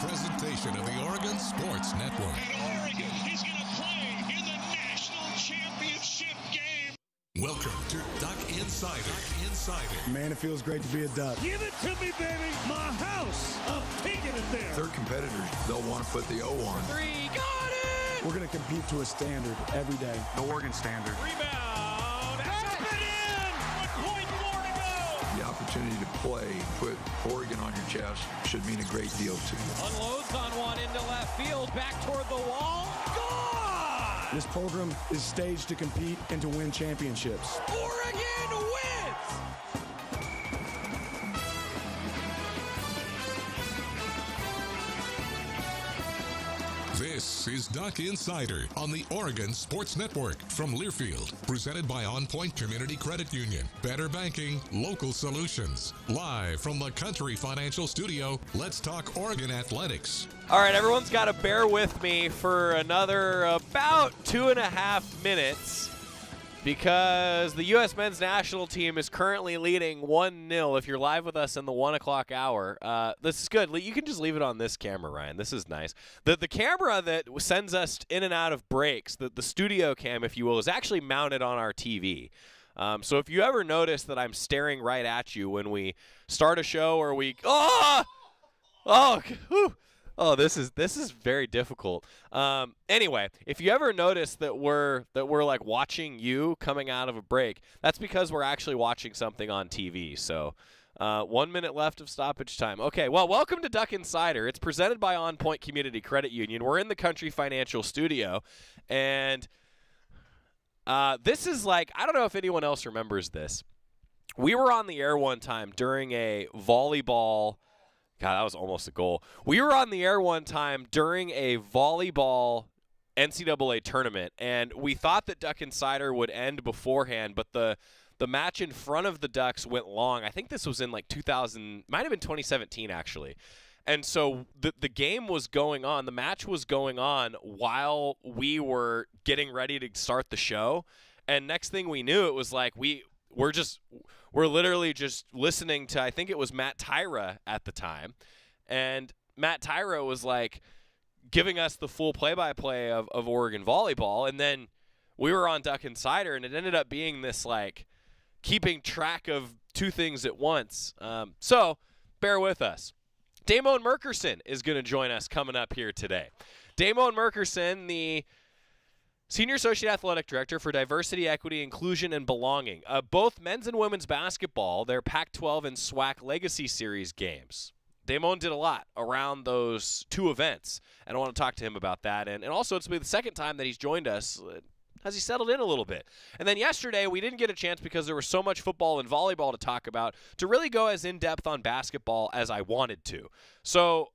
presentation of the Oregon Sports Network. And Oregon is going to play in the national championship game. Welcome to Duck Insider. Duck Insider. Man, it feels great to be a Duck. Give it to me, baby. My house. I'm taking it there. Their competitors, they'll want to put the O on. Three, got it! We're going to compete to a standard every day. The Oregon standard. Rebound. Play, put Oregon on your chest, should mean a great deal to you. Unloads on one into left field, back toward the wall. Gone! This program is staged to compete and to win championships. Oregon wins! This is Duck Insider on the Oregon Sports Network from Learfield, presented by On Point Community Credit Union. Better banking, local solutions. Live from the Country Financial Studio, let's talk Oregon athletics. All right, everyone's got to bear with me for another about two and a half minutes because the U.S. men's national team is currently leading 1 0. If you're live with us in the 1 o'clock hour, uh, this is good. You can just leave it on this camera, Ryan. This is nice. The, the camera that sends us in and out of breaks, the, the studio cam, if you will, is actually mounted on our TV. Um, so if you ever notice that I'm staring right at you when we start a show or we. Oh! Oh, whew. Oh, this is this is very difficult. Um, anyway, if you ever notice that we're that we're like watching you coming out of a break, that's because we're actually watching something on TV. So, uh, one minute left of stoppage time. Okay, well, welcome to Duck Insider. It's presented by On Point Community Credit Union. We're in the Country Financial Studio, and uh, this is like I don't know if anyone else remembers this. We were on the air one time during a volleyball. God, that was almost a goal. We were on the air one time during a volleyball NCAA tournament, and we thought that Duck Insider would end beforehand, but the the match in front of the Ducks went long. I think this was in like 2000, might have been 2017 actually. And so the the game was going on, the match was going on while we were getting ready to start the show. And next thing we knew, it was like we we're just we're literally just listening to I think it was Matt Tyra at the time, and Matt Tyra was like giving us the full play-by-play of, of Oregon volleyball, and then we were on Duck Insider, and it ended up being this like keeping track of two things at once. Um, so bear with us. Da'Mon Merkerson is going to join us coming up here today. Da'Mon Merkerson, the Senior Associate Athletic Director for Diversity, Equity, Inclusion, and Belonging. Uh, both men's and women's basketball, their Pac 12 and SWAC Legacy Series games. Da'Mon did a lot around those two events, and I want to talk to him about that. And, and also, it's been the second time that he's joined us. Has he settled in a little bit? And then yesterday, we didn't get a chance because there was so much football and volleyball to talk about to really go as in depth on basketball as I wanted to. So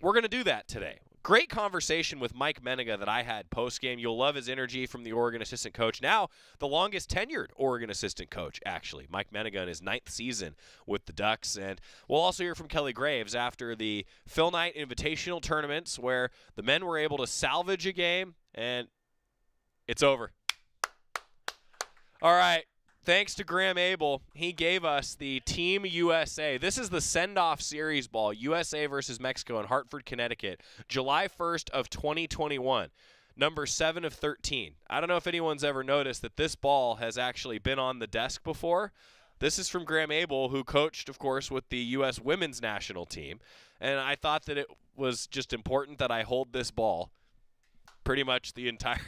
we're going to do that today. Great conversation with Mike Mennenga that I had post game. You'll love his energy from the Oregon assistant coach. Now, the longest tenured Oregon assistant coach, actually. Mike Mennenga in his ninth season with the Ducks. And we'll also hear from Kelly Graves after the Phil Knight Invitational tournaments where the men were able to salvage a game and it's over. All right. Thanks to Graeme Abel, he gave us the Team USA. This is the send-off series ball, USA versus Mexico in Hartford, Connecticut, July 1st of 2021. Number 7 of 13. I don't know if anyone's ever noticed that this ball has actually been on the desk before. This is from Graeme Abel, who coached, of course, with the U.S. women's national team. And I thought that it was just important that I hold this ball pretty much the entire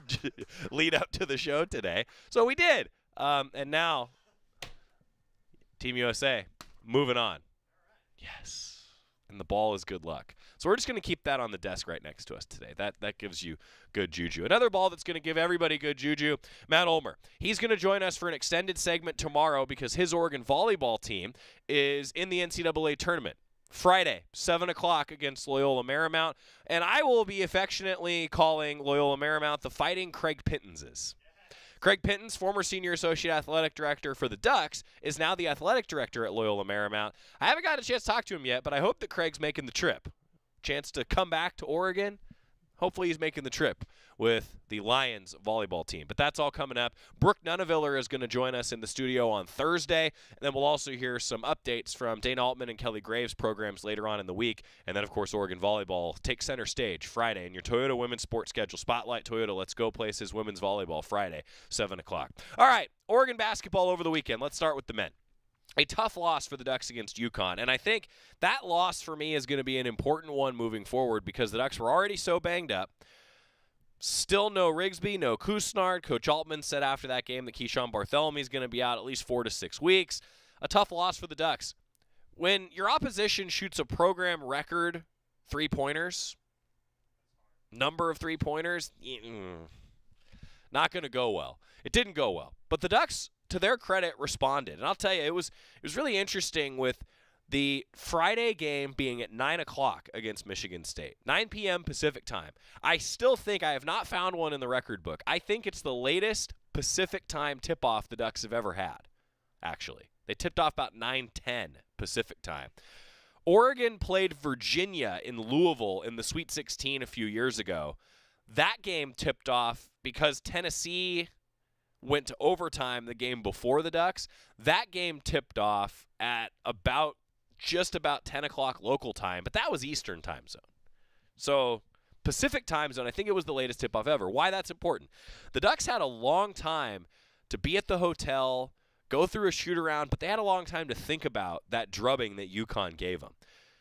lead up to the show today. So we did. Um, and now, Team USA, moving on. Yes. And the ball is good luck. So we're just going to keep that on the desk right next to us today. That that gives you good juju. Another ball that's going to give everybody good juju, Matt Ulmer. He's going to join us for an extended segment tomorrow because his Oregon volleyball team is in the NCAA tournament. Friday, 7 o'clock against Loyola Marymount. And I will be affectionately calling Loyola Marymount the Fighting Craig Pintenses. Craig Pintens, former senior associate athletic director for the Ducks, is now the athletic director at Loyola Marymount. I haven't got a chance to talk to him yet, but I hope that Craig's making the trip. Chance to come back to Oregon. Hopefully he's making the trip with the Lions volleyball team. But that's all coming up. Brooke Nunaviller is going to join us in the studio on Thursday, and then we'll also hear some updates from Dana Altman and Kelly Graves' programs later on in the week. And then, of course, Oregon volleyball takes center stage Friday in your Toyota Women's Sports Schedule. Spotlight Toyota, let's go places women's volleyball Friday, 7 o'clock. All right, Oregon basketball over the weekend. Let's start with the men a tough loss for the Ducks against UConn. And I think that loss for me is going to be an important one moving forward because the Ducks were already so banged up. Still no Rigsby, no Couisnard. Coach Altman said after that game that Keeshawn Barthelemy is going to be out at least four to six weeks. A tough loss for the Ducks. When your opposition shoots a program record three pointers, number of three pointers, mm, not going to go well. It didn't go well. But the Ducks, to their credit, responded. And I'll tell you, it was it was really interesting with the Friday game being at 9 o'clock against Michigan State, 9 p.m. Pacific time. I still think I have not found one in the record book. I think it's the latest Pacific time tip off the Ducks have ever had, actually. They tipped off about 9 10 Pacific time. Oregon played Virginia in Louisville in the Sweet 16 a few years ago. That game tipped off because Tennessee went to overtime the game before the Ducks. That game tipped off at about just about 10 o'clock local time, but that was Eastern time zone. So Pacific time zone, I think it was the latest tip off ever. Why that's important? The Ducks had a long time to be at the hotel, go through a shoot around, but they had a long time to think about that drubbing that UConn gave them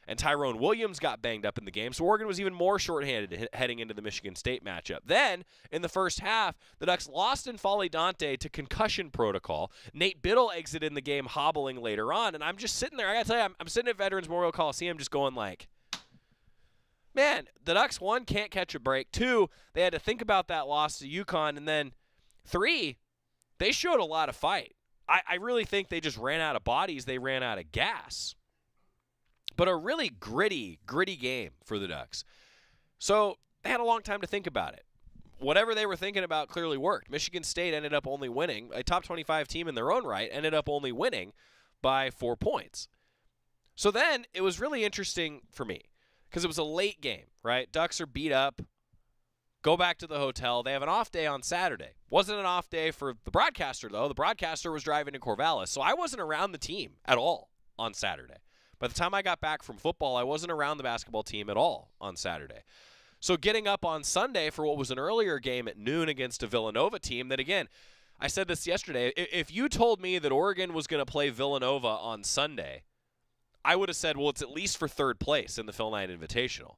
and Tyrone Williams got banged up in the game, so Oregon was even more shorthanded heading into the Michigan State matchup. Then, in the first half, the Ducks lost N'Faly Dante to concussion protocol. Nate Bittle exited in the game hobbling later on, and I'm just sitting there. I gotta tell you, I'm, I'm sitting at Veterans Memorial Coliseum just going like, man, the Ducks, one, can't catch a break. Two, they had to think about that loss to UConn. And then three, they showed a lot of fight. I, I really think they just ran out of bodies. They ran out of gas but a really gritty, gritty game for the Ducks. So they had a long time to think about it. Whatever they were thinking about clearly worked. Michigan State ended up only winning, a top 25 team in their own right, ended up only winning by four points. So then it was really interesting for me because it was a late game, right? Ducks are beat up, go back to the hotel. They have an off day on Saturday. Wasn't an off day for the broadcaster, though. The broadcaster was driving to Corvallis, so I wasn't around the team at all on Saturday. By the time I got back from football, I wasn't around the basketball team at all on Saturday. So getting up on Sunday for what was an earlier game at noon against a Villanova team that again, I said this yesterday, if you told me that Oregon was going to play Villanova on Sunday, I would have said, well, it's at least for third place in the Phil Knight Invitational.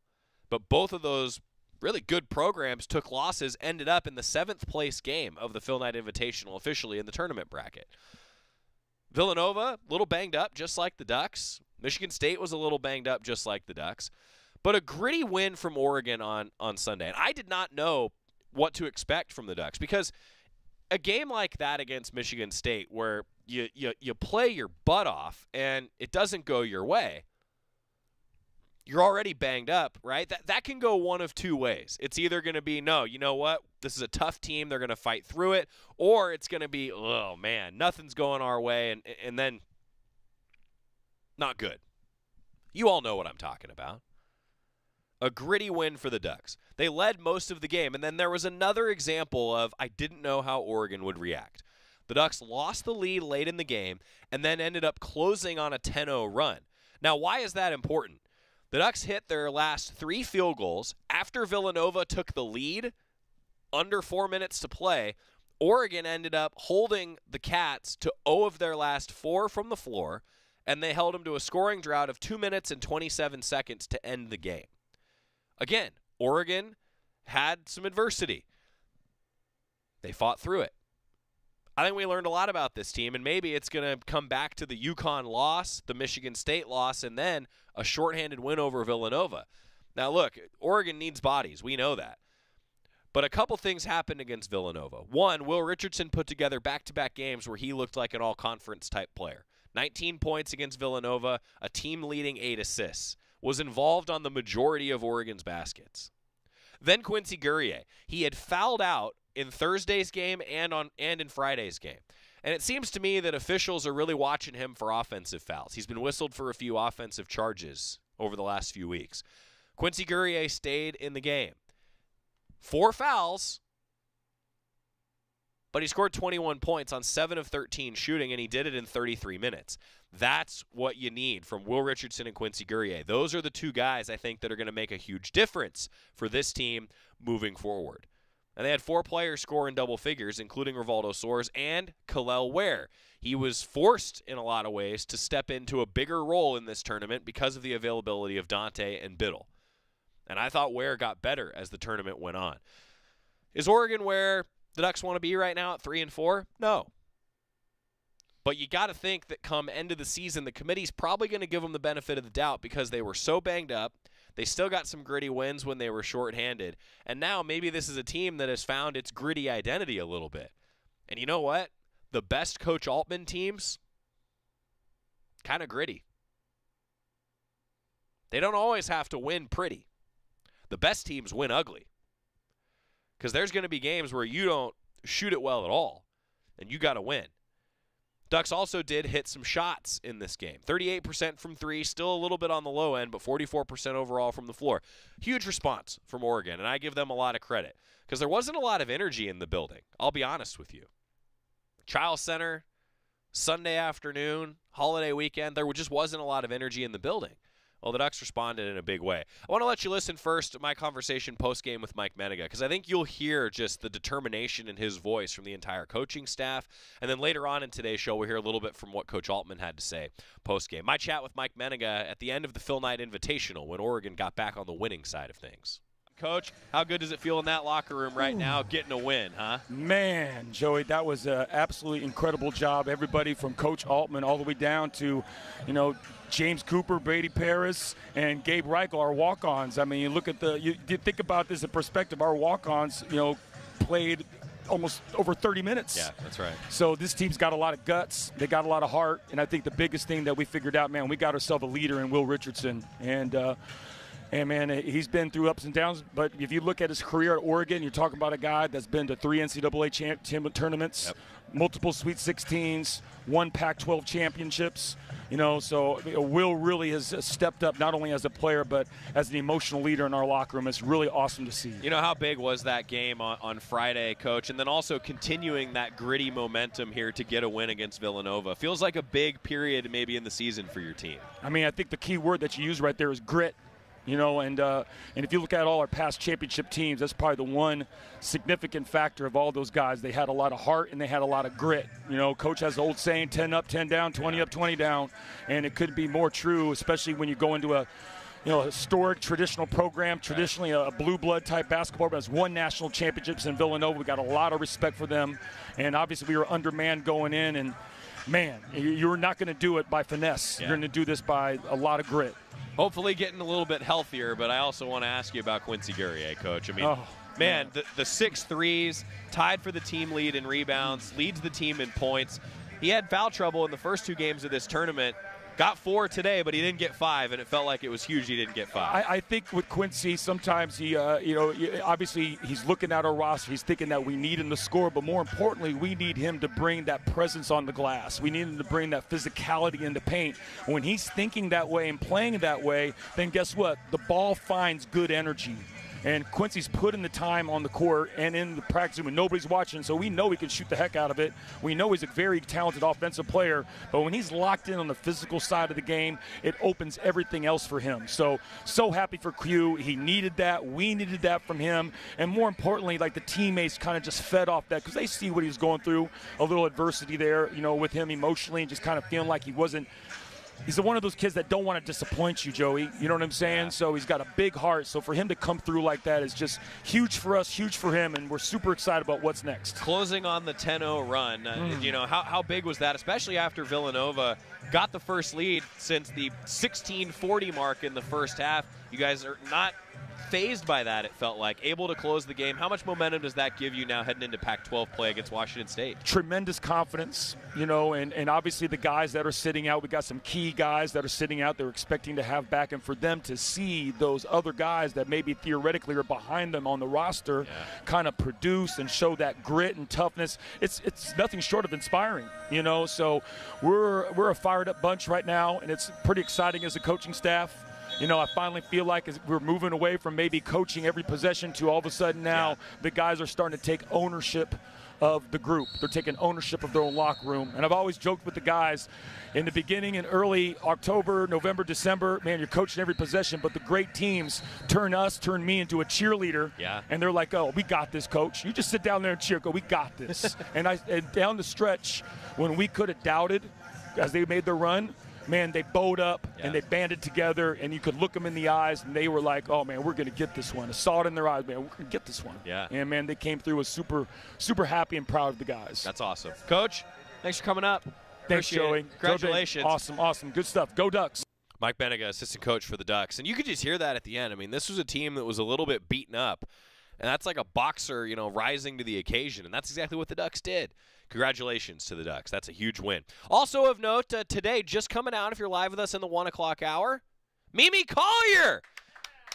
But both of those really good programs took losses, ended up in the seventh place game of the Phil Knight Invitational officially in the tournament bracket. Villanova, a little banged up, just like the Ducks. Michigan State was a little banged up, just like the Ducks. But a gritty win from Oregon on, on Sunday. And I did not know what to expect from the Ducks because a game like that against Michigan State where you, you, you play your butt off and it doesn't go your way, you're already banged up, right? That, that can go one of two ways. It's either going to be, no, you know what? This is a tough team. They're going to fight through it. Or it's going to be, oh, man, nothing's going our way. And, and then not good. You all know what I'm talking about. A gritty win for the Ducks. They led most of the game, and then there was another example of I didn't know how Oregon would react. The Ducks lost the lead late in the game and then ended up closing on a 10 0 run. Now, why is that important? The Ducks hit their last three field goals after Villanova took the lead under four minutes to play. Oregon ended up holding the Cats to 0 of their last four from the floor and they held him to a scoring drought of 2 minutes and 27 seconds to end the game. Again, Oregon had some adversity. They fought through it. I think we learned a lot about this team, and maybe it's going to come back to the UConn loss, the Michigan State loss, and then a shorthanded win over Villanova. Now, look, Oregon needs bodies. We know that. But a couple things happened against Villanova. One, Will Richardson put together back to back games where he looked like an all conference type player. 19 points against Villanova, a team leading eight assists, was involved on the majority of Oregon's baskets. Then Quincy Guerrier. He had fouled out in Thursday's game and on and in Friday's game. And it seems to me that officials are really watching him for offensive fouls. He's been whistled for a few offensive charges over the last few weeks. Quincy Guerrier stayed in the game. Four fouls, but he scored 21 points on 7 of 13 shooting, and he did it in 33 minutes. That's what you need from Will Richardson and Quincy Guerrier. Those are the two guys I think that are going to make a huge difference for this team moving forward. And they had four players score in double figures, including Rivaldo Soares and Kel'el Ware. He was forced in a lot of ways to step into a bigger role in this tournament because of the availability of Dante and Bittle. And I thought Ware got better as the tournament went on. Is Oregon where the Ducks want to be right now at three and four? No. But you got to think that come end of the season, the committee's probably going to give them the benefit of the doubt because they were so banged up. They still got some gritty wins when they were shorthanded. And now maybe this is a team that has found its gritty identity a little bit. And you know what? The best Coach Altman teams, kind of gritty. They don't always have to win pretty. The best teams win ugly. Because there's going to be games where you don't shoot it well at all, and you got to win. Ducks also did hit some shots in this game. 38% from three, still a little bit on the low end, but 44% overall from the floor. Huge response from Oregon, and I give them a lot of credit because there wasn't a lot of energy in the building. I'll be honest with you. Chiles Center, Sunday afternoon, holiday weekend, there just wasn't a lot of energy in the building. Well, the Ducks responded in a big way. I want to let you listen first to my conversation post game with Mike Mennenga because I think you'll hear just the determination in his voice from the entire coaching staff. And then later on in today's show, we'll hear a little bit from what Coach Altman had to say post game. My chat with Mike Mennenga at the end of the Phil Knight Invitational when Oregon got back on the winning side of things. Coach, how good does it feel in that locker room right now getting a win, huh? Man, Joey, that was an absolutely incredible job. Everybody from Coach Altman all the way down to, you know, James Cooper, Brady Paris, and Gabe Reichel, our walk-ons. I mean, you look at the, you, you think about this in perspective. Our walk-ons, you know, played almost over 30 minutes. Yeah, that's right. So this team's got a lot of guts. They got a lot of heart, and I think the biggest thing that we figured out, man, we got ourselves a leader in Will Richardson, and. Uh, and man, he's been through ups and downs. But if you look at his career at Oregon, you're talking about a guy that's been to three NCAA champ- tournaments, yep. multiple Sweet 16s, one Pac-12 championships. You know, so Will really has stepped up not only as a player but as an emotional leader in our locker room. It's really awesome to see. You know how big was that game on, on Friday, Coach, and then also continuing that gritty momentum here to get a win against Villanova. Feels like a big period maybe in the season for your team. I mean, I think the key word that you use right there is grit you know, and uh, and if you look at all our past championship teams, that's probably the one significant factor of all those guys. They had a lot of heart and they had a lot of grit. You know, coach has the old saying, 10 up, 10 down, 20 up, 20 down, and it could be more true, especially when you go into a you know, historic traditional program, traditionally a blue blood type basketball, but has won national championships in Villanova. We got a lot of respect for them, and obviously we were undermanned going in, and man, you're not going to do it by finesse. Yeah. You're going to do this by a lot of grit hopefully getting a little bit healthier. But I also want to ask you about Quincy Guerrier, coach. I mean, oh, man, the, the six threes, tied for the team lead in rebounds, leads the team in points. He had foul trouble in the first two games of this tournament. Got four today, but he didn't get five, and it felt like it was huge. He didn't get five. I, I think with Quincy, sometimes he, uh, you know, obviously he's looking at our roster. He's thinking that we need him to score, but more importantly, we need him to bring that presence on the glass. We need him to bring that physicality in the paint. When he's thinking that way and playing that way, then guess what? The ball finds good energy. And Quincy's putting the time on the court and in the practice when nobody's watching, so we know he can shoot the heck out of it. We know he's a very talented offensive player, but when he's locked in on the physical side of the game, it opens everything else for him. So, so happy for Q. He needed that. We needed that from him. And more importantly, like the teammates kind of just fed off that because they see what he was going through, a little adversity there, you know, with him emotionally and just kind of feeling like he wasn't – he's one of those kids that don't want to disappoint you, Joey. You know what I'm saying? Yeah. So he's got a big heart. So for him to come through like that is just huge for us, huge for him, and we're super excited about what's next. Closing on the 10-0 run, uh, mm. you know how, how big was that, especially after Villanova got the first lead since the 16-40 mark in the first half. You guys are not phased by that, it felt like. Able to close the game. How much momentum does that give you now heading into Pac 12 play against Washington State? Tremendous confidence, you know, and, and obviously the guys that are sitting out, we got some key guys that are sitting out they're expecting to have back, and for them to see those other guys that maybe theoretically are behind them on the roster yeah. kind of produce and show that grit and toughness, it's, it's nothing short of inspiring, you know. So we're, we're a fired up bunch right now, and it's pretty exciting as a coaching staff you know, I finally feel like as we're moving away from maybe coaching every possession to all of a sudden now the guys are starting to take ownership of the group. They're taking ownership of their own locker room. And I've always joked with the guys in the beginning in early October, November, December, man, you're coaching every possession, but the great teams turn us, turn me into a cheerleader. Yeah. And they're like, oh, we got this, coach. You just sit down there and cheer, go, we got this. and I and down the stretch, when we could have doubted as they made their run, man, they bowed up Yeah. and they banded together, and you could look them in the eyes, and they were like, "Oh man, we're gonna get this one." I saw it in their eyes, man. We're gonna get this one. Yeah. And man, they came through. Was super, super happy and proud of the guys. That's awesome. Coach, thanks for coming up. Thanks, Appreciate it. Joey. Big. Congratulations. Awesome, awesome, good stuff. Go Ducks. Mike Mennenga, assistant coach for the Ducks. And you could just hear that at the end. I mean, this was a team that was a little bit beaten up. And that's like a boxer, you know, rising to the occasion. And that's exactly what the Ducks did. Congratulations to the Ducks. That's a huge win. Also of note, uh, today, just coming out, if you're live with us in the 1 o'clock hour, Mimi Collier,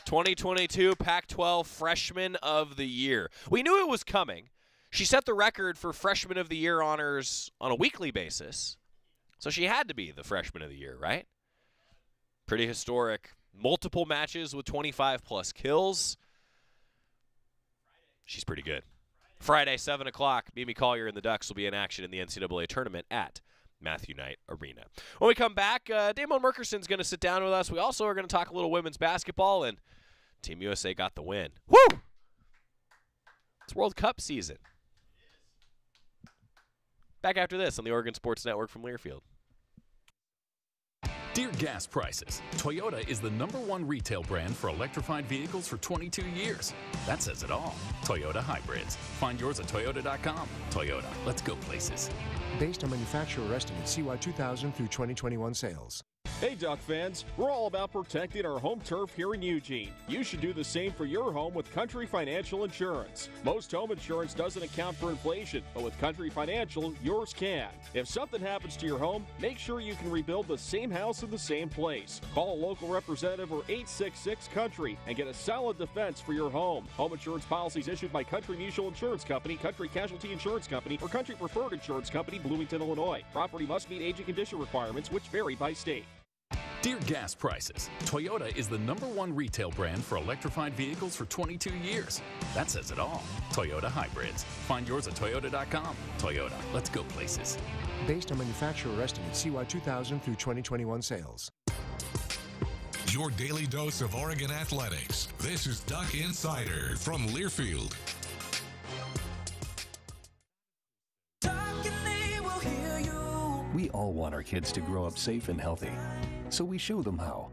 2022 Pac 12 Freshman of the Year. We knew it was coming. She set the record for Freshman of the Year honors on a weekly basis. So she had to be the Freshman of the Year, right? Pretty historic. Multiple matches with 25 plus kills. She's pretty good. Friday, 7 o'clock, Mimi Collier and the Ducks will be in action in the NCAA tournament at Matthew Knight Arena. When we come back, uh, Da'Mon Merkerson's going to sit down with us. We also are going to talk a little women's basketball, and Team USA got the win. Woo! It's World Cup season. Back after this on the Oregon Sports Network from Learfield. Dear gas prices, Toyota is the number one retail brand for electrified vehicles for 22 years. That says it all. Toyota hybrids. Find yours at toyota.com. Toyota, let's go places. Based on manufacturer estimate CY 2000 through 2021 sales. Hey, Duck fans, we're all about protecting our home turf here in Eugene. You should do the same for your home with Country Financial Insurance. Most home insurance doesn't account for inflation, but with Country Financial, yours can. If something happens to your home, make sure you can rebuild the same house in the same place. Call a local representative or 866 Country and get a solid defense for your home. Home insurance policies issued by Country Mutual Insurance Company, Country Casualty Insurance Company, or Country Preferred Insurance Company, Bloomington, Illinois. Property must meet age and condition requirements, which vary by state. Dear gas prices, Toyota is the number one retail brand for electrified vehicles for 22 years. That says it all. Toyota hybrids. Find yours at toyota.com. Toyota, let's go places. Based on manufacturer estimates, CY 2000 through 2021 sales. Your daily dose of Oregon athletics. This is Duck Insider from Learfield. We all want our kids to grow up safe and healthy, so we show them how.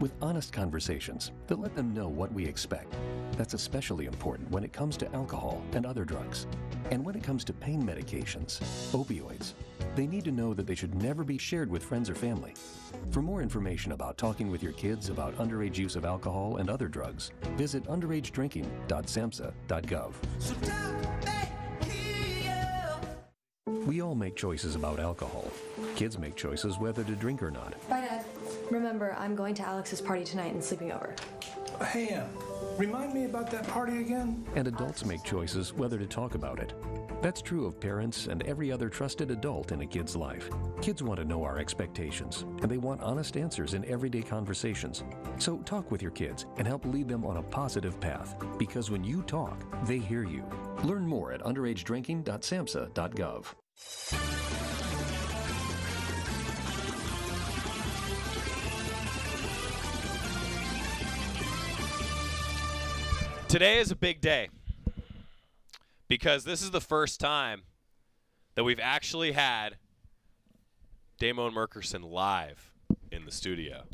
With honest conversations that let them know what we expect. That's especially important when it comes to alcohol and other drugs. And when it comes to pain medications, opioids, they need to know that they should never be shared with friends or family. For more information about talking with your kids about underage use of alcohol and other drugs, visit underagedrinking.samhsa.gov. We all make choices about alcohol. Kids make choices whether to drink or not. Bye, Dad. Remember, I'm going to Alex's party tonight and sleeping over. Hey, uh, remind me about that party again? And adults make choices whether to talk about it. That's true of parents and every other trusted adult in a kid's life. Kids want to know our expectations, and they want honest answers in everyday conversations. So talk with your kids and help lead them on a positive path, because when you talk, they hear you. Learn more at underagedrinking.samhsa.gov. Today is a big day because this is the first time that we've actually had Da'Mon Merkerson live in the studio.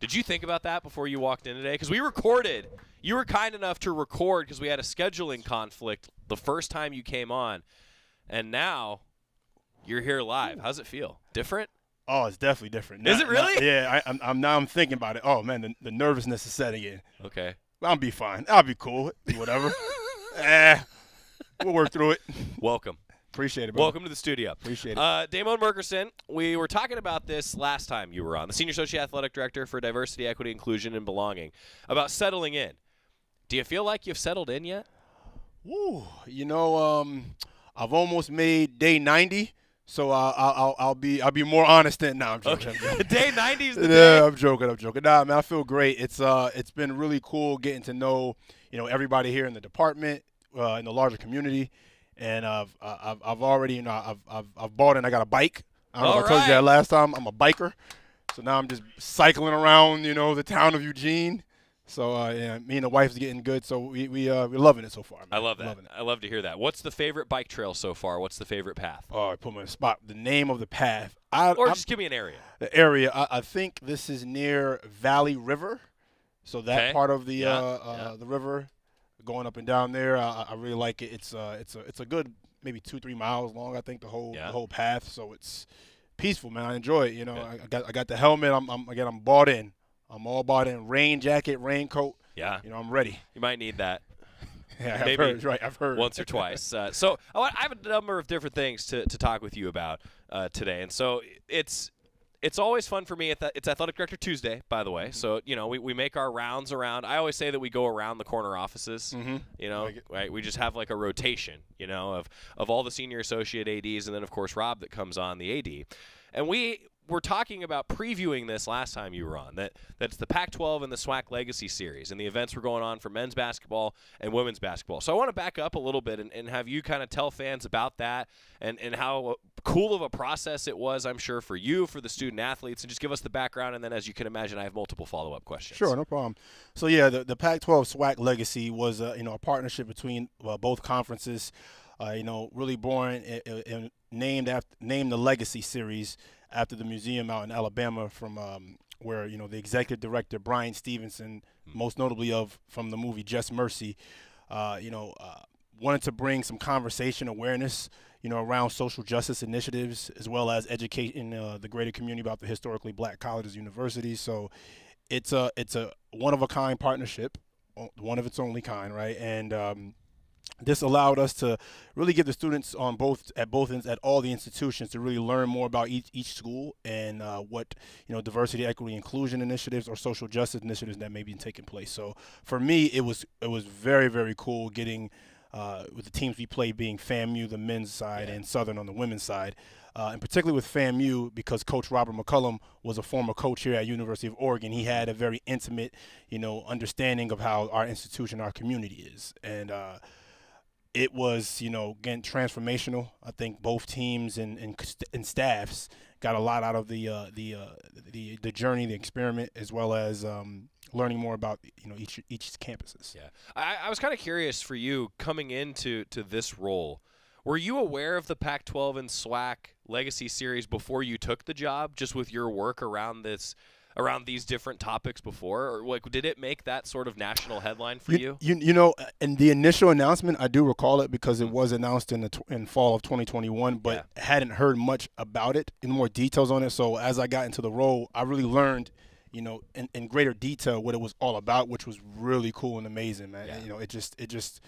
Did you think about that before you walked in today? Because we recorded. You were kind enough to record because we had a scheduling conflict the first time you came on, and now you're here live. How's it feel? Different? Oh, it's definitely different. Is it really? now- yeah, I, I'm, I'm now I'm thinking about it. Oh man, the, the nervousness is setting in. Okay. I'll be fine. I'll be cool. Whatever. eh, we'll work through it. Welcome. Appreciate it. Bro. Welcome to the studio. Appreciate it. Uh, Da'Mon Merkerson, we were talking about this last time you were on, the Senior Associate Athletic Director for Diversity, Equity, Inclusion, and Belonging, about settling in. Do you feel like you've settled in yet? Woo, you know, um, I've almost made day 90, So uh, I'll, I'll I'll be I'll be more honest than now. I'm joking. Okay. day 90s. The yeah, day. I'm joking. I'm joking. Nah, man, I feel great. It's uh it's been really cool getting to know you know everybody here in the department, uh, in the larger community, and I've I've I've already you know I've I've, I've bought and I got a bike. I don't know All if I told you that last time. I'm a biker, so now I'm just cycling around you know the town of Eugene. So uh, yeah, me and the wife's getting good. So we we uh, we're loving it so far. Man. I love that. I love to hear that. What's the favorite bike trail so far? What's the favorite path? Oh, I put my spot. The name of the path. I, Or I'm- just give me an area. the area. I, I think this is near Valley River, so that Okay. part of the Yeah, uh, uh, the river, going up and down there. I, I really like it. It's uh, it's a it's a good maybe two three miles long. I think the whole Yeah. the whole path. So it's peaceful, man. I enjoy it. You know. I, I got I got the helmet. I'm, I'm again I'm bought in. I'm all bought in. Rain jacket, raincoat. Yeah. You know, I'm ready. You might need that. Yeah, I've Maybe heard. Right, I've heard. once or twice. Uh, so I have a number of different things to, to talk with you about uh, today, and so it's it's always fun for me. The, it's Athletic Director Tuesday, by the way. Mm-hmm. So you know we, we make our rounds around. I always say that we go around the corner offices. Mhm. You know, Like right? We just have like a rotation. You know, of of all the senior associate ads, and then of course Rob that comes on the ad, and we. Were talking about previewing this last time you were on that that's the Pac-12 and the SWAC Legacy Series, and the events were going on for men's basketball and women's basketball. So I want to back up a little bit and, and have you kind of tell fans about that and, and how cool of a process it was, I'm sure, for you, for the student athletes, and just give us the background. And then, as you can imagine, I have multiple follow-up questions. Sure, no problem. So yeah, the, the Pac-12 SWAC Legacy was uh, you know a partnership between uh, both conferences. Uh, you know, really born and, and named after named the Legacy Series after the museum out in Alabama from um, where you know the executive director Bryan Stevenson, most notably of from the movie Just Mercy, uh, you know, uh, wanted to bring some conversation awareness, you know, around social justice initiatives as well as educating uh, the greater community about the historically black colleges, universities. So it's a it's a one of a kind partnership, one of its only kind, right? And um, this allowed us to really give the students on both at both ends at all the institutions to really learn more about each, each school and uh, what you know diversity, equity, inclusion initiatives or social justice initiatives that may be taking place. So for me, it was it was very very cool getting uh, with the teams we played being FAMU the men's side and Southern on the women's side. Uh, and particularly with FAMU, because Coach Robert McCullum was a former coach here at University of Oregon, he had a very intimate, you know, understanding of how our institution, our community is, and uh, it was, you know, again transformational. I think both teams and and, and staffs got a lot out of the uh, the, uh, the the journey, the experiment, as well as um, learning more about you know each each campuses. Yeah, I, I was kind of curious for you coming into to this role. Were you aware of the Pac-12 and SWAC Legacy Series before you took the job, just with your work around this, around these different topics before, or like did it make that sort of national headline for you? You, you know, uh, in the initial announcement, I do recall it because it was announced in the tw- in fall of 2021, but hadn't heard much about it in more details on it. So as I got into the role, I really learned, you know, in, in greater detail what it was all about, which was really cool and amazing, man. You know, it just it just,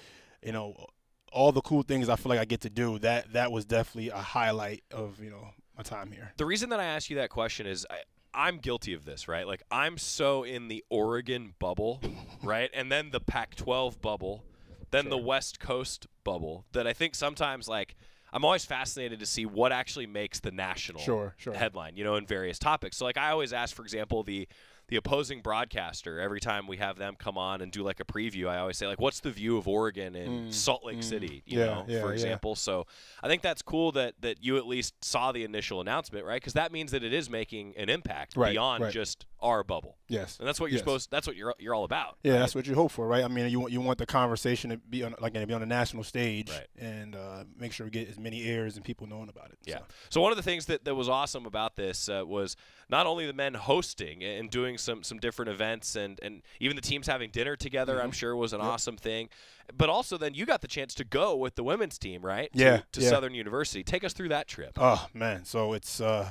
you know, all the cool things I feel like I get to do. That that was definitely a highlight of you know my time here. The reason that I ask you that question is I, I'm guilty of this, right? Like I'm so in the Oregon bubble, right? And then the Pac-12 bubble, then the West Coast bubble that I think sometimes like I'm always fascinated to see what actually makes the national Sure, sure. headline, you know, in various topics. So like I always ask for example the the opposing broadcaster every time we have them come on and do like a preview i always say like what's the view of oregon in Mm, salt lake mm. city you Yeah, know yeah, for yeah. example so i think that's cool that that you at least saw the initial announcement right because that means that it is making an impact Right, beyond right. just our bubble Yes. and that's what you're Yes. supposed that's what you're you're all about Yeah, that's what you hope for, right? I mean, you want you want the conversation to be on like to be on a national stage, Right. and uh, make sure we get as many ears and people knowing about it. Yeah. So one of the things that, that was awesome about this uh, was not only the men hosting and doing some some different events and and even the teams having dinner together. I'm Mhm. sure was an Yep. awesome thing, but also then you got the chance to go with the women's team, right? To- Yeah, To, yeah. Southern University. Take us through that trip. Oh man, so it's uh,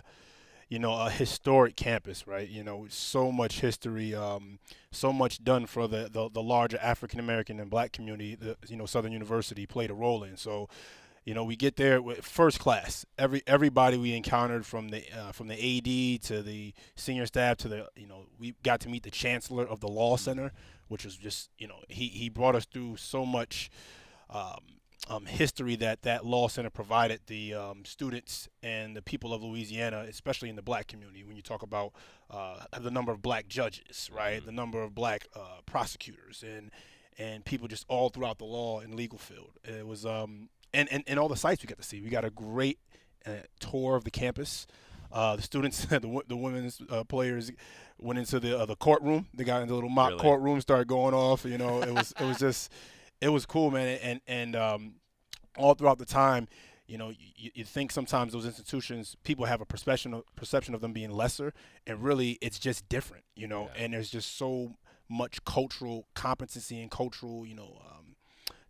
you know a historic campus, right? You know, so much history, um, so much done for the the, the larger African American and Black community. The, you know, Southern University played a role in. So, you know, we get there with first class. Every everybody we encountered from the uh, from the AD to the senior staff to the you know we got to meet the chancellor of the law center, which was just you know he he brought us through so much. Um, um, history that that law center provided the um, students and the people of Louisiana, especially in the black community. When you talk about uh, the number of black judges, right, Mm-hmm. the number of black uh, prosecutors, and and people just all throughout the law and legal field. It was um, and, and and all the sites we got to see. We got a great uh, tour of the campus. Uh, the students, the, the women's uh, players went into the uh, the courtroom. They got in the little mock Really? courtroom, started going off. You know, it was it was just it was cool, man. And and um, all throughout the time, you know, you, you think sometimes those institutions people have a perception of, perception of them being lesser, and really it's just different. You know, and there's just so much cultural competency and cultural, you know. Um,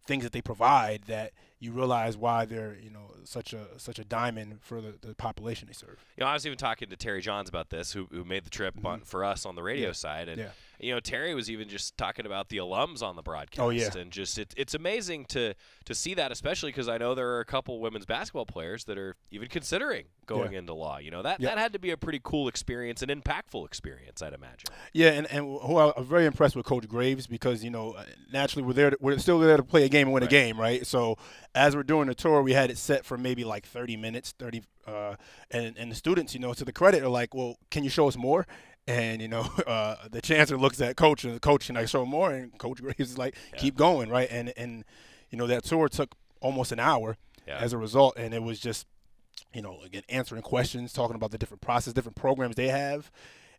things that they provide that you realize why they're you know such a such a diamond for the, the population they serve. You know, I was even talking to Terry Johns about this, who, who made the trip on, for us on the radio Mm-hmm. Yeah. side, and Yeah. you know, Terry was even just talking about the alums on the broadcast. Oh, yeah. and just it, it's amazing to to see that, especially because I know there are a couple women's basketball players that are even considering going Yeah. into law. You know, that that had to be a pretty cool experience, an impactful experience, I'd imagine. Yeah, and, and who I, am very impressed with Coach Graves because you know uh, naturally we're there to, we're still there to play a game and win a game, right? So as we're doing the tour, we had it set for maybe like 30 minutes, 30, uh, and and the students, you know, to the credit, are like, well, can you show us more? And you know, uh, the chancellor looks at coach and the coach and I show more, and Coach Graves is like, keep going, right? And and you know that tour took almost an hour Yeah. as a result, and it was just you know, again, answering questions, talking about the different process, different programs they have,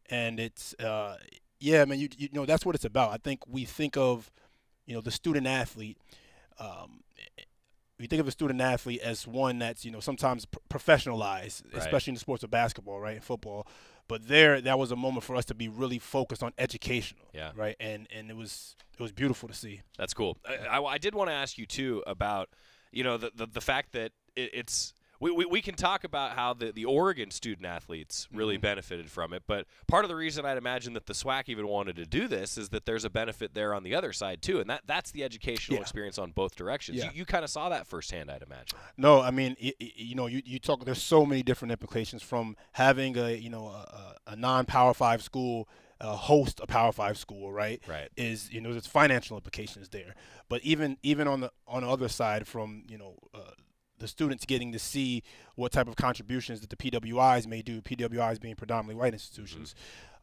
and it's, uh, yeah, man, you you know, that's what it's about. I think we think of, you know, the student athlete. Um, we think of a student athlete as one that's you know sometimes pr- professionalized, Right. especially in the sports of basketball, right, and football. But there, that was a moment for us to be really focused on educational, Yeah. right, and and it was it was beautiful to see. That's cool. I, I, I did want to ask you too about, you know, the the, the fact that it, it's we, we, we can talk about how the, the Oregon student athletes really Mm-hmm. benefited from it, but part of the reason I'd imagine that the SWAC even wanted to do this is that there's a benefit there on the other side too, and that that's the educational Yeah. experience on both directions. Yeah. You, you kind of saw that firsthand, I'd imagine. No, I mean, you know, you, you talk. There's so many different implications from having a you know a, a a non-power five school uh, host a power five school, right? Right. Is you know there's financial implications there, but even even on the on the other side, from you know. Uh, the students getting to see what type of contributions that the PWIs may do, PWIs being predominantly white institutions,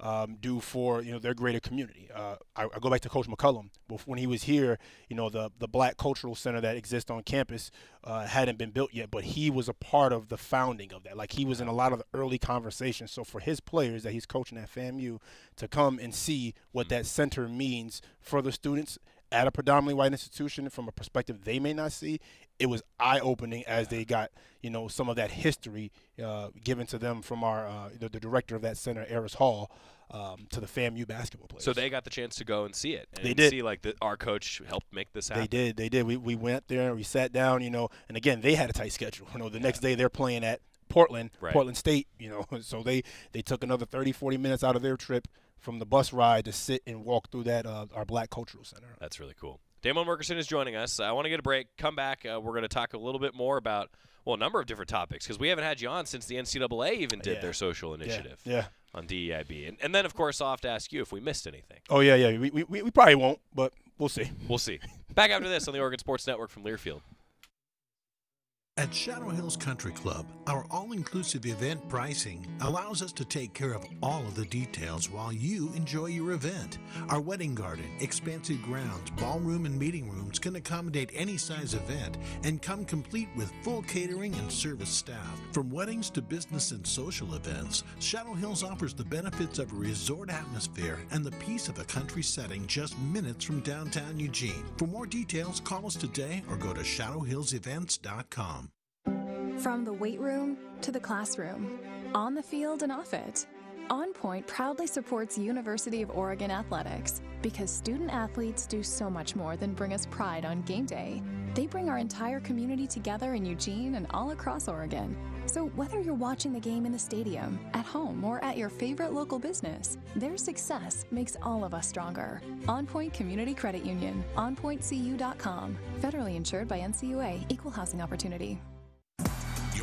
um, do for you know their greater community. Uh, I, I go back to Coach McCullum. When he was here, you know the the Black Cultural Center that exists on campus uh, hadn't been built yet, but he was a part of the founding of that. Like he was in a lot of the early conversations. So for his players that he's coaching at FAMU to come and see what that center means for the students at a predominantly white institution from a perspective they may not see, it was eye opening as they got you know some of that history uh, given to them from our uh, the, the director of that center, Eris Hall, um, to the FAMU basketball players. So they got the chance to go and see it. And They did. see like the, our coach helped make this happen. They did. They did. We, we went there. And we sat down. You know, and again, they had a tight schedule. You know, the next day they're playing at Portland, Right. Portland State. You know, so they they took another 30, 40 minutes out of their trip from the bus ride to sit and walk through that uh, our Black Cultural Center. That's really cool. Da'Mon Wilkerson is joining us. I want to get a break. Come back. Uh, we're going to talk a little bit more about well, a number of different topics because we haven't had you on since the NCAA even did Yeah. their social initiative yeah. on DEIB, and, and then of course I'll have to ask you if we missed anything. Oh yeah, yeah. We, we, we probably won't, but we'll see. We'll see. Back after this on the Oregon Sports Network from Learfield. At Shadow Hills Country Club, our all inclusive event pricing allows us to take care of all of the details while you enjoy your event. Our wedding garden, expansive grounds, ballroom, and meeting rooms can accommodate any size event and come complete with full catering and service staff. From weddings to business and social events, Shadow Hills offers the benefits of a resort atmosphere and the peace of a country setting just minutes from downtown Eugene. For more details, call us today or go to shadowhillsevents.com. From the weight room to the classroom, on the field and off it, On Point proudly supports University of Oregon athletics because student athletes do so much more than bring us pride on game day. They bring our entire community together in Eugene and all across Oregon. So whether you're watching the game in the stadium, at home, or at your favorite local business, their success makes all of us stronger. On Point Community Credit Union, onpointcu.com. Federally insured by NCUA, Equal Housing Opportunity.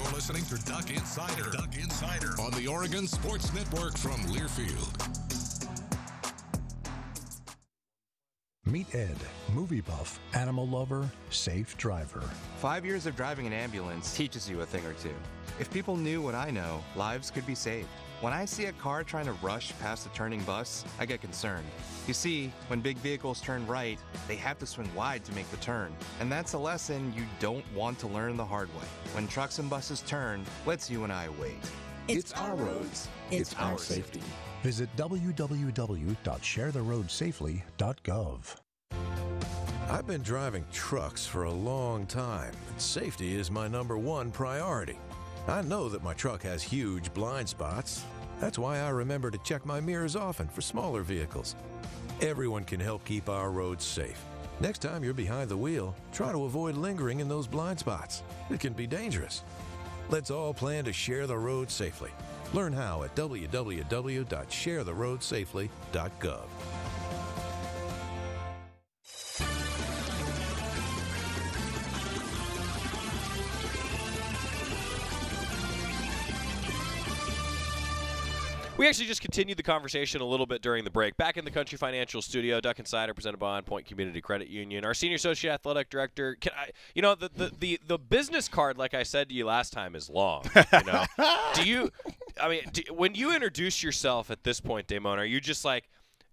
You're listening to Duck Insider. Duck Insider on the Oregon Sports Network from Learfield. Meet Ed, movie buff, animal lover, safe driver. Five years of driving an ambulance teaches you a thing or two. If people knew what I know, lives could be saved. When I see a car trying to rush past a turning bus, I get concerned. You see, when big vehicles turn right, they have to swing wide to make the turn. And that's a lesson you don't want to learn the hard way. When trucks and buses turn, let's you and I wait. It's our roads. It's our safety. Visit www.sharetheroadsafely.gov. I've been driving trucks for a long time, and safety is my number one priority. I know that my truck has huge blind spots. That's why I remember to check my mirrors often for smaller vehicles. Everyone can help keep our roads safe. Next time you're behind the wheel, try to avoid lingering in those blind spots. It can be dangerous. Let's all plan to share the road safely. Learn how at www.sharetheroadsafely.gov. We actually just continued the conversation a little bit during the break. Back in the Country Financial Studio, Duck Insider presented by On Point Community Credit Union. Our senior associate athletic director, can I, you know, the, the, the, the business card, like I said to you last time, is long. You know, do you? I mean, do, when you introduce yourself at this point, Da'Mon, are you just like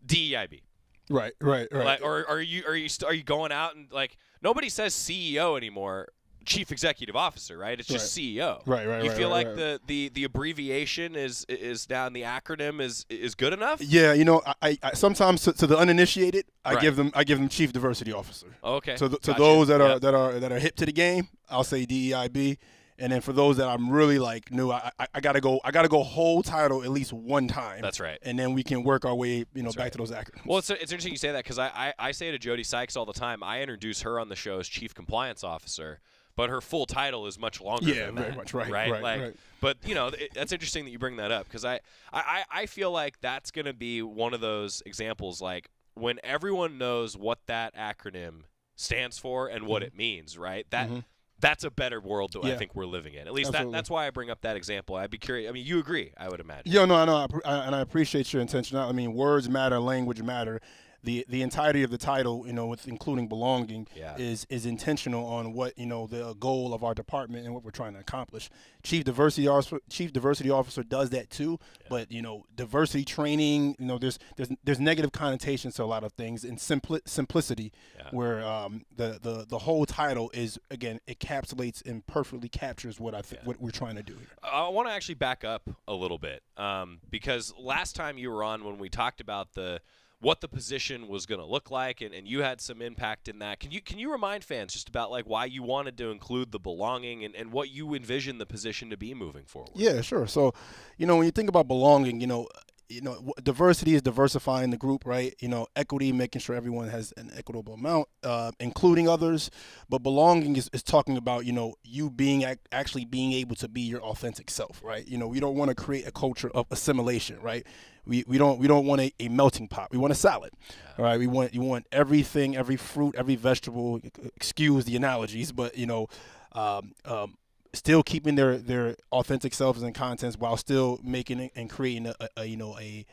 DEIB? Right, right, right. Like, or are you are you st- are you going out and like nobody says CEO anymore? Chief Executive Officer, right? It's just Right. CEO. Right, right, You right, feel right, like right. the, the the abbreviation is is down the acronym is is good enough? Yeah, you know, I, I, sometimes to, to the uninitiated, I Right. give them I give them chief diversity officer. Okay, So to gotcha. those that are Yep. that are that are hip to the game, I'll say DEIB. And then for those that I'm really like new, I, I, I gotta go. I gotta go whole title at least one time. That's right. And then we can work our way, you know, back to those acronyms. Well, it's, it's interesting you say that because I, I, I say to Jody Sykes all the time, I introduce her on the show as Chief Compliance Officer, but her full title is much longer Yeah, than very that, much, right, Right? right, like, right. But, you know, it, that's interesting that you bring that up because I, I, I feel like that's going to be one of those examples like when everyone knows what that acronym stands for and what Mhm. it means, right? That. Mhm. That's a better world that I think we're living in. At least that, that's why I bring up that example. I'd be curious. I mean, you agree, I would imagine. Yeah, no, I know, I, I, and I appreciate your intentionality. I mean, words matter, language matter. The the entirety of the title, you know, with including belonging, Yeah. is is intentional on what you know the goal of our department and what we're trying to accomplish. Chief diversity officer, chief diversity officer does that too. But you know, diversity training, you know, there's there's there's negative connotations to a lot of things, and simpli- simplicity, where um, the the the whole title is again encapsulates and perfectly captures what I think what we're trying to do here. I want to actually back up a little bit um, because last time you were on when we talked about the what the position was going to look like and, and you had some impact in that. Can you can you remind fans just about like why you wanted to include the belonging and, and what you envision the position to be moving forward? Yeah, sure. So, you know, when you think about belonging, you know, you know, w- diversity is diversifying the group, right? You know, equity, making sure everyone has an equitable amount, uh, including others. But belonging is, is talking about, you know, you being ac- actually being able to be your authentic self, right? You know, we don't want to create a culture of assimilation, right? We, we don't we don't want a, a melting pot. We want a salad, all right? We want you want everything, every fruit, every vegetable. Excuse the analogies, but you know, um, um, still keeping their their authentic selves and contents while still making and creating a, a, you know a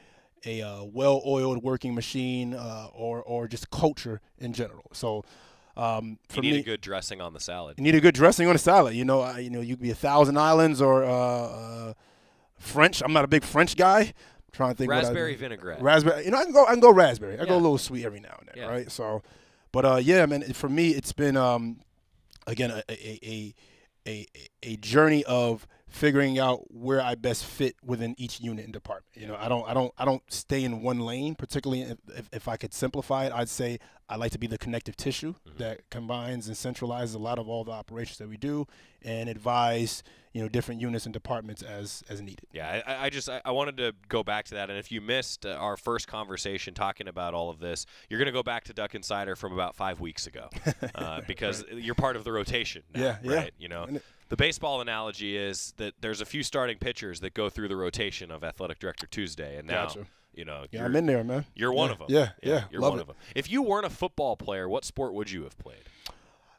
a uh, well-oiled working machine uh, or or just culture in general. So um, You for need me, a good dressing on the salad. you need a good dressing on a salad. You know, I, you know, you could be a Thousand Islands or uh, uh, French. I'm not a big French guy. I'm trying to think. Raspberry vinaigrette. Raspberry. You know, I can go. I can go raspberry. I go a little sweet every now and then, Yeah. right? So, but uh, yeah, man. For me, it's been um, again a a a a, a journey of figuring out where I best fit within each unit and department. You know, I don't I don't I don't stay in one lane. Particularly if, if, if I could simplify it, I'd say I like to be the connective tissue that combines and centralizes a lot of all the operations that we do and advise you know different units and departments as as needed. Yeah, I, I just I, I wanted to go back to that, and if you missed uh, our first conversation talking about all of this, you're going to go back to Duck Insider from about five weeks ago, uh, because you're part of the rotation. Now, Yeah, yeah. right. You know, the baseball analogy is that there's a few starting pitchers that go through the rotation of Athletic Director Tuesday, and now. Gotcha. You know, Yeah, you're, I'm in there, man. You're one Yeah, of them. yeah, yeah, You're love one it. of them. If you weren't a football player, what sport would you have played?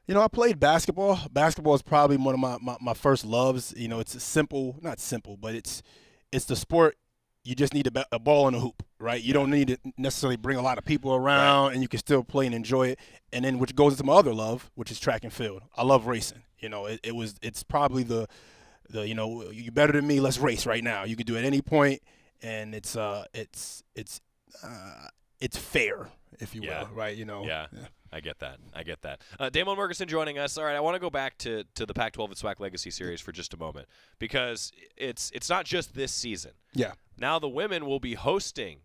You know, I played basketball. Basketball is probably one of my, my, my first loves. You know, it's a simple, not simple, but it's it's the sport. You just need a, a ball and a hoop, right? You don't need to necessarily bring a lot of people around, right. and you can still play and enjoy it. And then which goes into my other love, which is track and field. I love racing. You know, it, it was it's probably the the you know you're better than me. Let's race right now. You can do it at any point, and it's uh it's it's uh, it's fair, if you yeah. will, right? You know. Yeah. yeah. I get that. I get that. Uh, Da'Mon Merkerson joining us. All right, I want to go back to, to the Pac-12 and SWAC Legacy Series for just a moment because it's it's not just this season. Yeah. Now the women will be hosting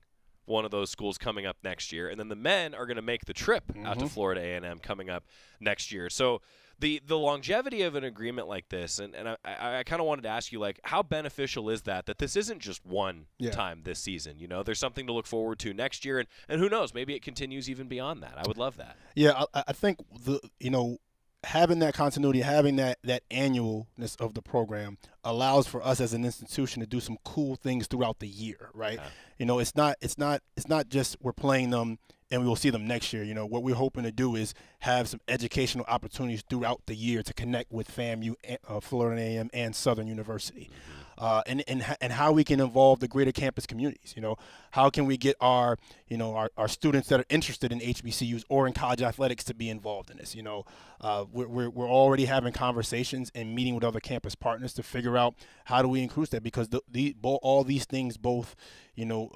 one of those schools coming up next year, and then the men are going to make the trip mm-hmm. out to mm-hmm. Florida A&M coming up next year. So the the longevity of an agreement like this, and, and I, I, I kind of wanted to ask you, like, how beneficial is that? That this isn't just one yeah. time this season. You know, there's something to look forward to next year, and, and who knows, maybe it continues even beyond that. I would love that. Yeah, I, I think the you know having that continuity, having that that annualness of the program allows for us as an institution to do some cool things throughout the year, right? Yeah. You know, it's not it's not it's not just we're playing them and we will see them next year. You know, what we're hoping to do is have some educational opportunities throughout the year to connect with FAMU, uh, Florida A&M, and Southern University. Mm-hmm. Uh, and, and, and how we can involve the greater campus communities. You know, how can we get our, you know, our, our students that are interested in HBCUs or in college athletics to be involved in this? You know, uh, we're, we're, we're already having conversations and meeting with other campus partners to figure out how do we increase that because the, the all these things both, you know,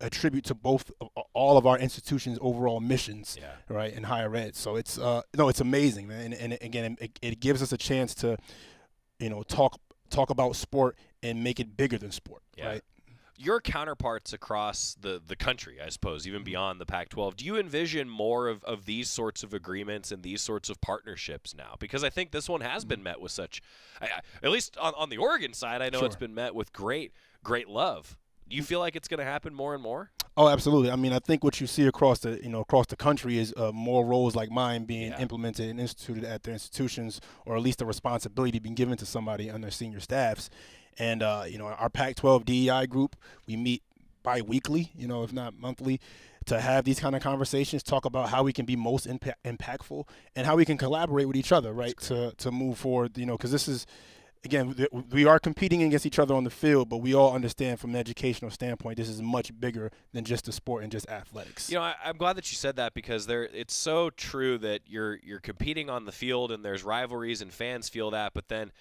uh, attribute to both all of our institutions' overall missions, yeah. right, in higher ed. So it's uh, no, it's amazing, man. And, and again, it, it, gives us a chance to, you know, talk talk about sport and make it bigger than sport, yeah. right? Your counterparts across the, the country, I suppose, even beyond the Pac 12, do you envision more of, of these sorts of agreements and these sorts of partnerships now? Because I think this one has been met with such, at least on, on the Oregon side, I know sure. it's been met with great, great love do you feel like it's going to happen more and more? Oh, absolutely. I mean, I think what you see across the you know across the country is uh, more roles like mine being yeah. implemented and instituted at their institutions, or at least the responsibility being given to somebody on their senior staffs. And uh, you know, our Pac-12 DEI group, we meet bi-weekly, you know, if not monthly, to have these kind of conversations, talk about how we can be most impact- impactful and how we can collaborate with each other, right, to to move forward. You know, because this is again, we are competing against each other on the field, but we all understand from an educational standpoint, this is much bigger than just a sport and just athletics. You know, I, am glad that you said that because there, it's so true that you're you're competing on the field and there's rivalries and fans feel that, but then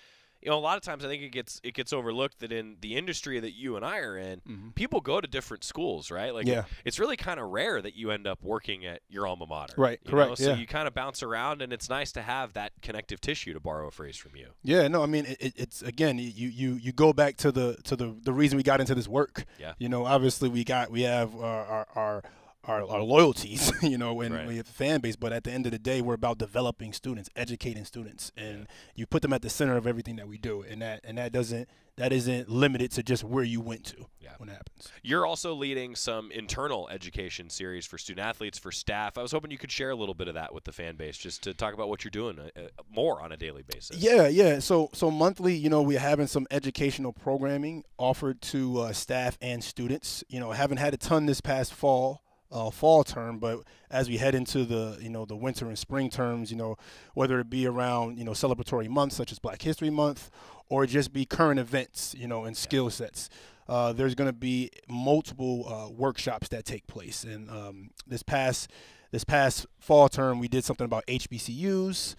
you know, a lot of times I think it gets it gets overlooked that in the industry that you and I are in, mm-hmm. people go to different schools, right? Like, yeah. it's really kind of rare that you end up working at your alma mater, right? Correct. Know? So yeah. you kind of bounce around, and it's nice to have that connective tissue, to borrow a phrase from you. Yeah, no, I mean, it, it's again, you you you go back to the to the the reason we got into this work. Yeah. You know, obviously we got we have our, our, our our, our loyalties, you know, and right. we have a fan base. But at the end of the day, we're about developing students, educating students, and yeah. you put them at the center of everything that we do. And that and that doesn't that isn't limited to just where you went to yeah. when it happens. You're also leading some internal education series for student athletes, for staff. I was hoping you could share a little bit of that with the fan base, just to talk about what you're doing uh, uh more on a daily basis. Yeah, yeah. So so monthly, you know, we're having some educational programming offered to uh, staff and students. You know, haven't had a ton this past fall uh, fall term, but as we head into the you know the winter and spring terms, you know whether it be around you know celebratory months such as Black History Month, or just be current events, you know, and skill sets. Uh, there's going to be multiple uh, workshops that take place, and um, this past this past fall term, we did something about HBCUs.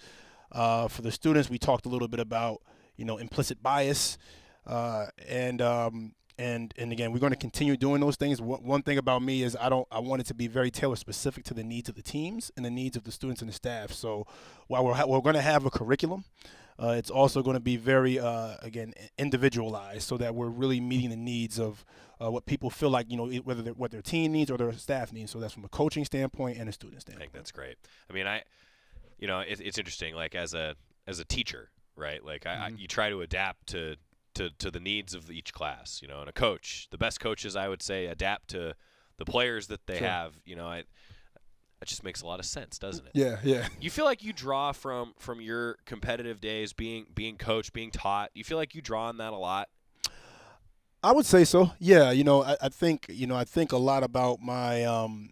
Uh, for the students, we talked a little bit about you know implicit bias, uh, and um, and and again we're going to continue doing those things. One thing about me is i don't i want it to be very tailor specific to the needs of the teams and the needs of the students and the staff. So while we're, ha- we're going to have a curriculum uh, it's also going to be very uh, again individualized so that we're really meeting the needs of uh, what people feel like you know whether what their team needs or their staff needs. So that's from a coaching standpoint and a student standpoint i think that's great. I mean i you know it, it's interesting like as a as a teacher right? Like mm-hmm. I, you try to adapt to to, to the needs of each class, you know, and a coach, the best coaches I would say adapt to the players that they sure. have, you know, I, that just makes a lot of sense, doesn't it? Yeah, yeah. You feel like you draw from from your competitive days, being being coached, being taught. You feel like you draw on that a lot. I would say so. Yeah, you know, I, I think you know, I think a lot about my um,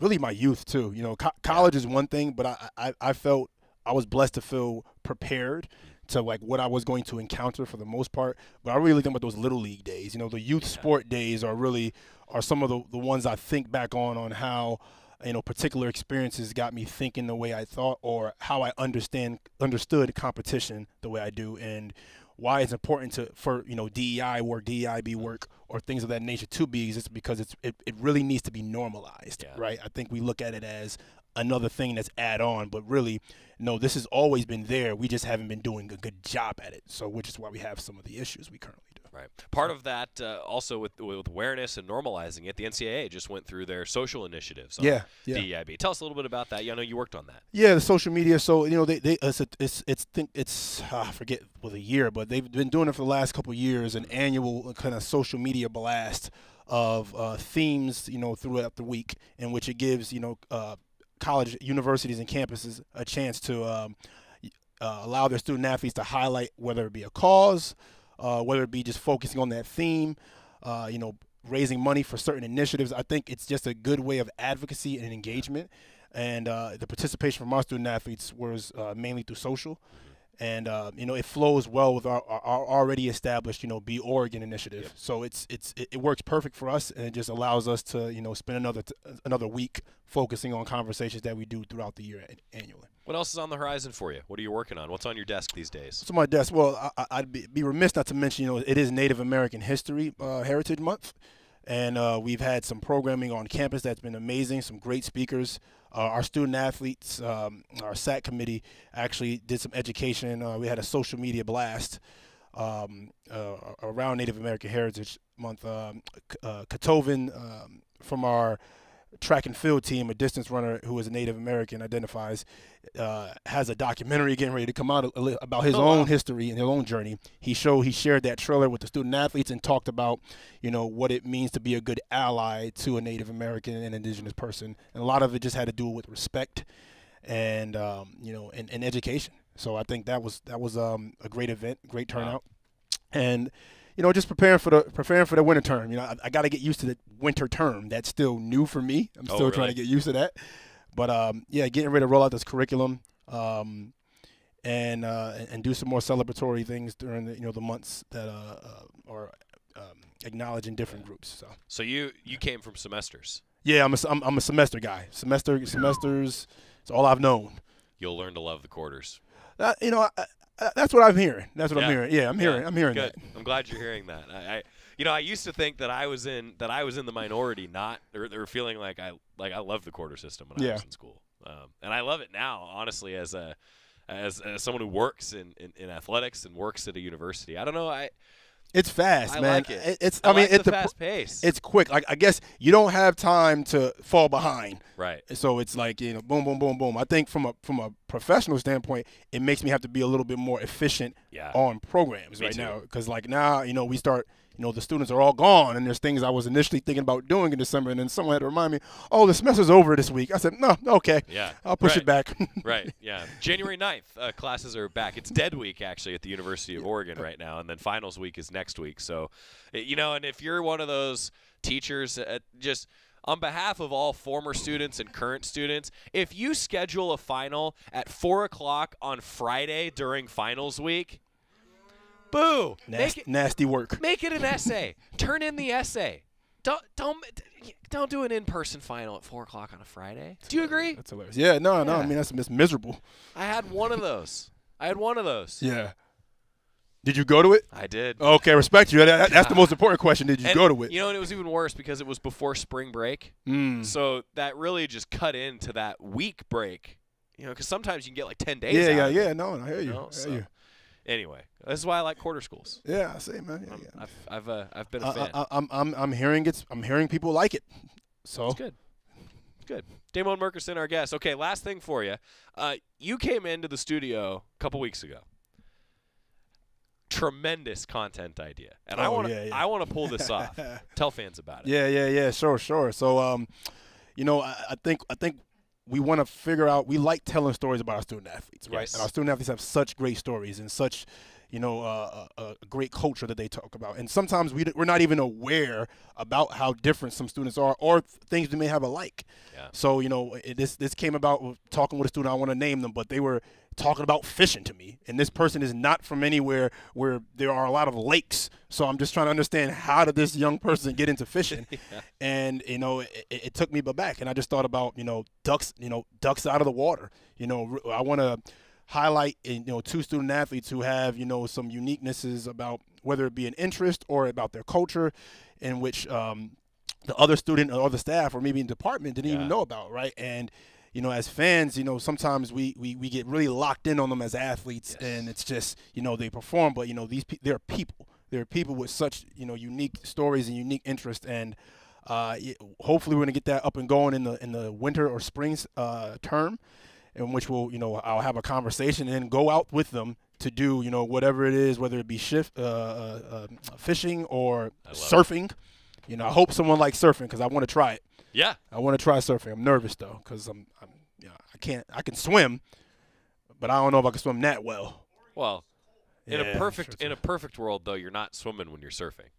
really my youth too. You know, co- college is one thing, but I, I I felt I was blessed to feel prepared to like what I was going to encounter for the most part. But I really think about those little league days. You know, the youth sport days are really are some of the, the ones I think back on on how you know particular experiences got me thinking the way I thought or how I understand understood competition the way I do and why it's important to for you know DEI work, DEIB work, or things of that nature to be is because it's it, it really needs to be normalized, right? I think we look at it as another thing that's add on, but really, no, this has always been there. We just haven't been doing a good job at it. So, which is why we have some of the issues we currently do. Right. Part of that uh, also with with awareness and normalizing it, the NCAA just went through their social initiatives. On Yeah, yeah. DEIB. Tell us a little bit about that. Yeah, I know you worked on that. Yeah, the social media. So you know, they, they it's it's it's think it's ah, I forget with a year, but they've been doing it for the last couple of years. An annual kind of social media blast of uh, themes, you know, throughout the week, in which it gives you know uh, college, universities, and campuses a chance to um, uh, allow their student athletes to highlight whether it be a cause, uh, whether it be just focusing on that theme, uh, you know, raising money for certain initiatives. I think it's just a good way of advocacy and engagement. And uh, the participation from our student athletes was uh, mainly through social. And uh, you know it flows well with our, our, already established you know Be Oregon initiative. So it's it's it, works perfect for us, and it just allows us to you know spend another t- another week focusing on conversations that we do throughout the year an- annually. What else is on the horizon for you? What are you working on? What's on your desk these days? So my desk. Well, I, I- I'd be, be remiss not to mention, you know, it is Native American History uh, Heritage Month, and uh, we've had some programming on campus that's been amazing. Some great speakers. Uh, our student athletes, um, our SAC committee, actually did some education. Uh, we had a social media blast um, uh, around Native American Heritage Month. Um, uh, um, from our track and field team, a distance runner who is a Native American, identifies, uh, has a documentary getting ready to come out about his Oh, own wow. history and his own journey. He showed he shared that trailer with the student athletes and talked about, you know, what it means to be a good ally to a Native American and Indigenous person, and a lot of it just had to do with respect and um, you know and, and education. So I think that was that was um, a great event, great turnout, and you know just preparing for the preparing for the winter term. You know I, I got to get used to the winter term. That's still new for me. I'm Oh, still trying to get used to that. But um, yeah, getting ready to roll out this curriculum. Um, and, uh, and do some more celebratory things during the you know the months that uh, uh, are um, acknowledging different groups. So So you you came from semesters. yeah, I'm a, I'm, I'm a semester guy. Semester semesters. It's all I've known. You'll learn to love the quarters. Uh, you know, I, that's what I'm hearing. That's what I'm hearing. Yeah, I'm hearing. I'm hearing Good. that. I'm glad you're hearing that. I, I, you know, I used to think that I was in that I was in the minority, not or, or feeling like I like I love the quarter system when I was in school, um, and I love it now. Honestly, as a as, as someone who works in, in, in athletics and works at a university, I don't know. I It's fast, I man. like it. It's. I I, mean, like it's the fast pace. It's quick. Like I guess you don't have time to fall behind. Right. So it's like you know, boom, boom, boom, boom. I think from a from a professional standpoint, it makes me have to be a little bit more efficient Yeah. on programs Me right too. now. Because like now, you know, we start. You know, the students are all gone, and there's things I was initially thinking about doing in December, and then someone had to remind me, "Oh, the semester's over this week." I said, "No, okay, Yeah. I'll push right. it back." right. Yeah. January 9th, uh, classes are back. It's dead week, actually, at the University of Oregon right now. And then finals week is next week. So, you know, and if you're one of those teachers, uh, just on behalf of all former students and current students, if you schedule a final at 4 o'clock on Friday during finals week, boo. Nasty, it, nasty work. make it an essay. Turn in the essay. Don't don't don't do an in-person final at four o'clock on a Friday. Do you agree? That's hilarious. Yeah, no, no. I mean, that's, that's miserable. I had one of those. I had one of those. Yeah. Did you go to it? I did. Okay, respect you. That- that's the most important question. Did you And, go to it? You know, and it was even worse because it was before spring break. Mm. So that really just cut into that week break. You know, because sometimes you can get like ten days. Yeah, yeah, yeah. No, I hear you. know? I hear So, you. Anyway, this is why I like quarter schools. Yeah, I see, man. Yeah, yeah. I've I've uh, I've been a I, fan. I, I'm, I'm, I'm hearing it's. I'm hearing people like it. So It's good. Good. Da'Mon Merkerson, our guest. Okay, last thing for you. Uh, you came into the studio a couple weeks ago. Tremendous content idea, and I Oh, want to yeah, yeah. I want to pull this off. Tell fans about it. Yeah, yeah, yeah. Sure, sure. So, um, you know, I, I think I think we want to figure out. We like telling stories about our student athletes, right? Yes. And our student athletes have such great stories and such, you know, uh, a, a great culture that they talk about. And sometimes we, we're not even aware about how different some students are or things we may have alike. Yeah. So, you know, it, this, this came about with talking with a student. I want to name them, but they were talking about fishing to me. And this person is not from anywhere where there are a lot of lakes. So I'm just trying to understand how did this young person get into fishing? yeah. And, you know, it, it took me back. And I just thought about, you know, ducks, you know, ducks out of the water. You know, I want to highlight you know two student athletes who have you know some uniquenesses about whether it be an interest or about their culture in which um, the other student or the staff or maybe in department didn't Yeah. even know about right? And you know as fans you know sometimes we, we we get really locked in on them as athletes and it's just you know they perform but you know these pe- they're people. They're people with such you know unique stories and unique interests and uh, hopefully we're gonna get that up and going in the in the winter or spring uh, term in which we'll, you know, I'll have a conversation and go out with them to do, you know, whatever it is, whether it be shift, uh, uh, uh, fishing or surfing. You know, I hope someone likes surfing because I want to try it. Yeah. I want to try surfing. I'm nervous though because I'm, I'm, you know, I can't, I can swim, but I don't know if I can swim that well. Well, in Yeah, a perfect in a perfect world though, you're not swimming when you're surfing.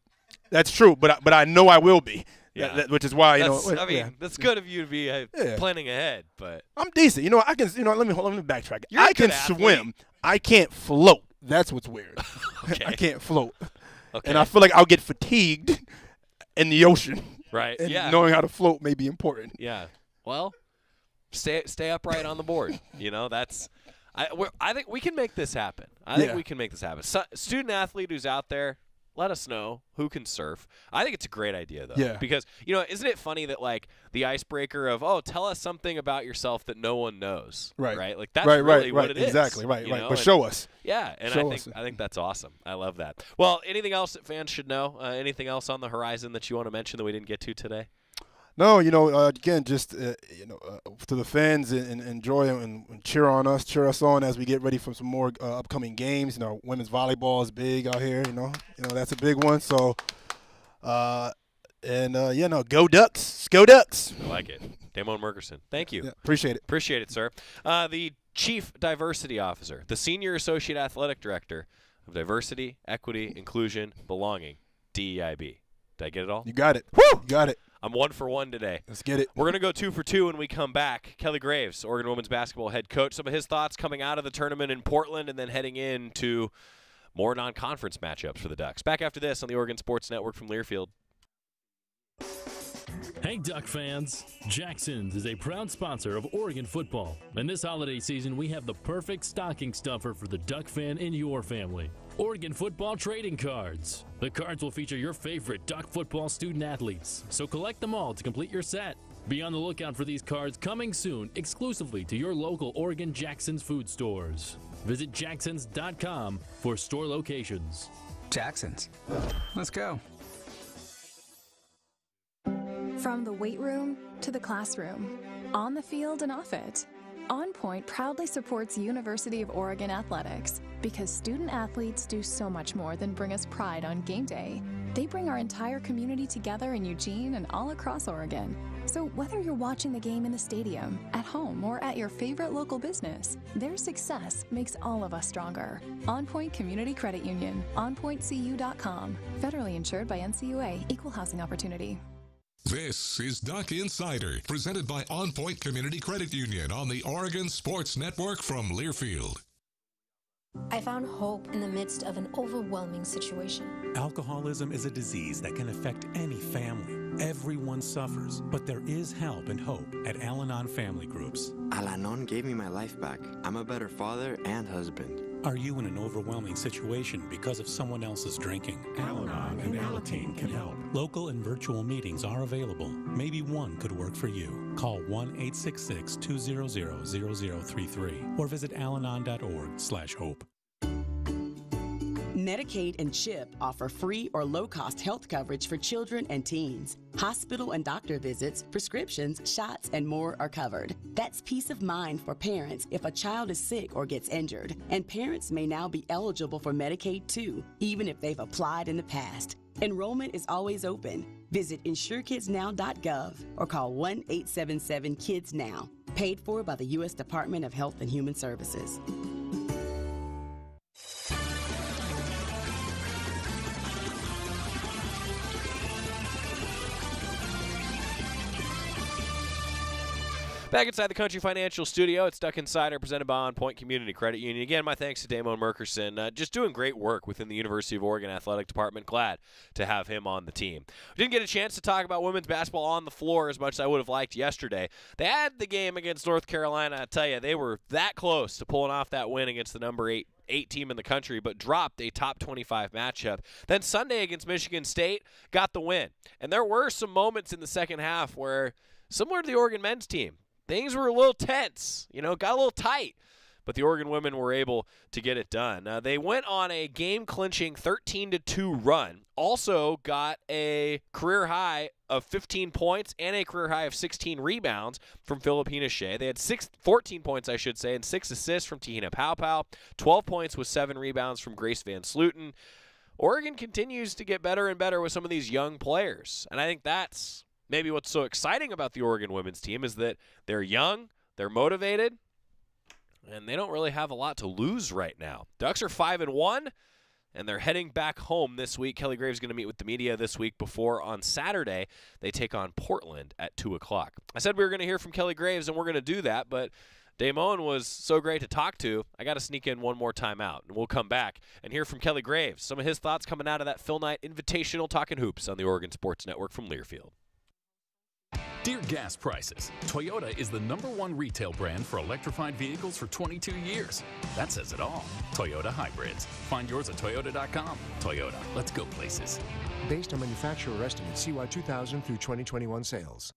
That's true, but I, but I know I will be. Yeah. That- that- which is why you That's- know. I mean, yeah. that's good of you to be uh, Yeah. planning ahead, but I'm decent. You know, I can. You know, let me hold. Let me backtrack. You're I can athlete. swim. I can't float. That's what's weird. Okay. I can't float. Okay. And I feel like I'll get fatigued in the ocean. Right, And yeah. knowing how to float may be important. yeah. Well, stay stay upright on the board. You know, that's I we're, I think we can make this happen. I think we can make this happen. So, student athlete who's out there, let us know who can surf. I think it's a great idea though. Yeah. Because you know, isn't it funny that like the icebreaker of oh, tell us something about yourself that no one knows. Right. Right. Like that's Right, really right, what right. it is. Exactly, right, you right. know? But And- show us. Yeah, and I think us. I think that's awesome. I love that. Well, anything else that fans should know? Uh, anything else on the horizon that you want to mention that we didn't get to today? No, you know, uh, again, just uh, you know, uh, to the fans, and, and enjoy and, and cheer on us, cheer us on as we get ready for some more uh, upcoming games. You know, women's volleyball is big out here. You know, you know that's a big one. So, uh, and uh, yeah, no, go Ducks, go Ducks. I like it. Da'Mon Merkerson. Thank you. Yeah, appreciate it. Appreciate it, sir. Uh, the Chief Diversity Officer, the Senior Associate Athletic Director of Diversity, Equity, Inclusion, Belonging, DEIB. Did I get it all? You got it. Woo! You got it. I'm one for one today. Let's get it. We're going to go two for two when we come back. Kelly Graves, Oregon women's basketball head coach, some of his thoughts coming out of the tournament in Portland and then heading into more non conference matchups for the Ducks. Back after this on the Oregon Sports Network from Learfield. Hey, Duck fans! Jackson's is a proud sponsor of Oregon football. And this holiday season, we have the perfect stocking stuffer for the Duck fan in your family Oregon football trading cards. The cards will feature your favorite Duck football student athletes, so collect them all to complete your set. Be on the lookout for these cards coming soon exclusively to your local Oregon Jackson's food stores. Visit jacksons.com for store locations. Jackson's. Let's go. From the weight room to the classroom, on the field and off it, On Point proudly supports University of Oregon athletics because student athletes do so much more than bring us pride on game day. They bring our entire community together in Eugene and all across Oregon. So whether you're watching the game in the stadium, at home, or at your favorite local business, their success makes all of us stronger. On Point Community Credit Union, onpointcu.com. Federally insured by NCUA, Equal Housing Opportunity. This is Duck Insider, presented by On Point Community Credit Union on the Oregon Sports Network from Learfield. I found hope in the midst of an overwhelming situation. Alcoholism is a disease that can affect any family. Everyone suffers, but there is help and hope at Al Anon Family Groups. Al Anon gave me my life back. I'm a better father and husband. Are you in an overwhelming situation because of someone else's drinking? Al Anon and Alateen can help. Local and virtual meetings are available. Maybe one could work for you. Call 1-866-200-0033 or visit alanon.org slash hope. Medicaid and CHIP offer free or low cost health coverage for children and teens. Hospital and doctor visits, prescriptions, shots, and more are covered. That's peace of mind for parents if a child is sick or gets injured. And parents may now be eligible for Medicaid too, even if they've applied in the past. Enrollment is always open. Visit insurekidsnow.gov or call 1 877 Kids Now. Paid for by the U.S. Department of Health and Human Services. Back inside the Country Financial Studio, it's Duck Insider presented by On Point Community Credit Union. Again, my thanks to Da'Mon Merkerson, uh, just doing great work within the University of Oregon Athletic Department. Glad to have him on the team. Didn't get a chance to talk about women's basketball on the floor as much as I would have liked yesterday. They had the game against North Carolina. I tell you, they were that close to pulling off that win against the number eight eight team in the country, but dropped a top 25 matchup. Then Sunday against Michigan State, got the win. And there were some moments in the second half where, similar to the Oregon men's team, things were a little tense, you know, got a little tight. But the Oregon women were able to get it done. Uh, they went on a game clinching 13 to 2 run. Also got a career high of 15 points and a career high of 16 rebounds from Phillipina Kyei. They had six, 14 points, I should say, and six assists from Te-Hina Paopao, 12 points with seven rebounds from Grace VanSlooten. Oregon continues to get better and better with some of these young players. And I think that's maybe what's so exciting about the Oregon women's team is that they're young, they're motivated, and they don't really have a lot to lose right now. Ducks are 5 and 1 and they're heading back home this week. Kelly Graves is going to meet with the media this week before on Saturday they take on Portland at 2 o'clock. I said we were going to hear from Kelly Graves, and we're going to do that, but Da'Mon was so great to talk to. I got to sneak in one more time out, and we'll come back and hear from Kelly Graves. Some of his thoughts coming out of that Phil Knight Invitational Talking Hoops on the Oregon Sports Network from Learfield. Dear gas prices, Toyota is the number one retail brand for electrified vehicles for 22 years. That says it all. Toyota hybrids. Find yours at toyota.com. Toyota, let's go places. Based on manufacturer estimates, CY 2000 through 2021 sales.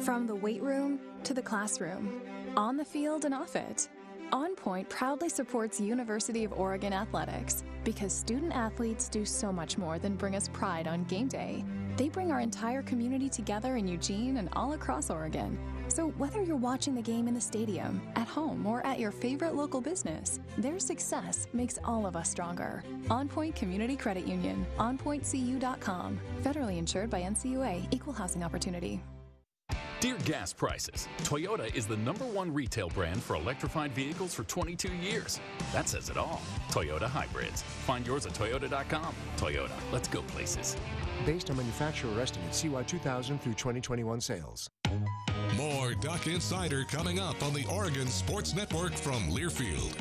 From the weight room to the classroom, on the field and off it. On Point proudly supports University of Oregon athletics because student athletes do so much more than bring us pride on game day. They bring our entire community together in Eugene and all across Oregon. So, whether you're watching the game in the stadium, at home, or at your favorite local business, their success makes all of us stronger. On Point Community Credit Union, onpointcu.com. Federally insured by NCUA, Equal Housing Opportunity. Dear gas prices, Toyota is the number one retail brand for electrified vehicles for 22 years. That says it all. Toyota hybrids. Find yours at toyota.com. Toyota, let's go places. Based on manufacturer estimates, CY 2000 through 2021 sales. More Duck Insider coming up on the Oregon Sports Network from Learfield.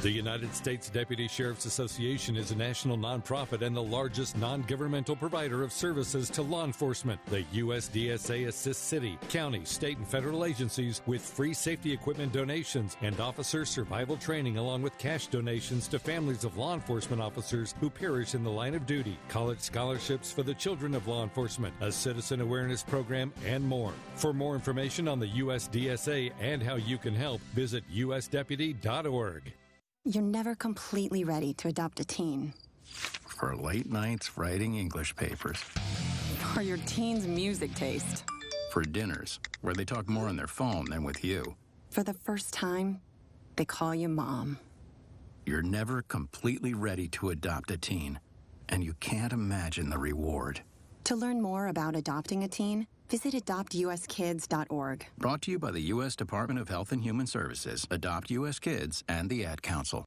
The United States Deputy Sheriff's Association is a national nonprofit and the largest non governmental provider of services to law enforcement. The USDSA assists city, county, state, and federal agencies with free safety equipment donations and officer survival training, along with cash donations to families of law enforcement officers who perish in the line of duty, college scholarships for the children of law enforcement, a citizen awareness program, and more. For more information on the USDSA and how you can help, visit usdeputy.org. You're never completely ready to adopt a teen. For late nights writing English papers. For your teen's music taste. For dinners where they talk more on their phone than with you. For the first time, they call you mom. You're never completely ready to adopt a teen, and you can't imagine the reward. To learn more about adopting a teen, visit adoptuskids.org. Brought to you by the U.S. Department of Health and Human Services, Adopt U.S. Kids, and the Ad Council.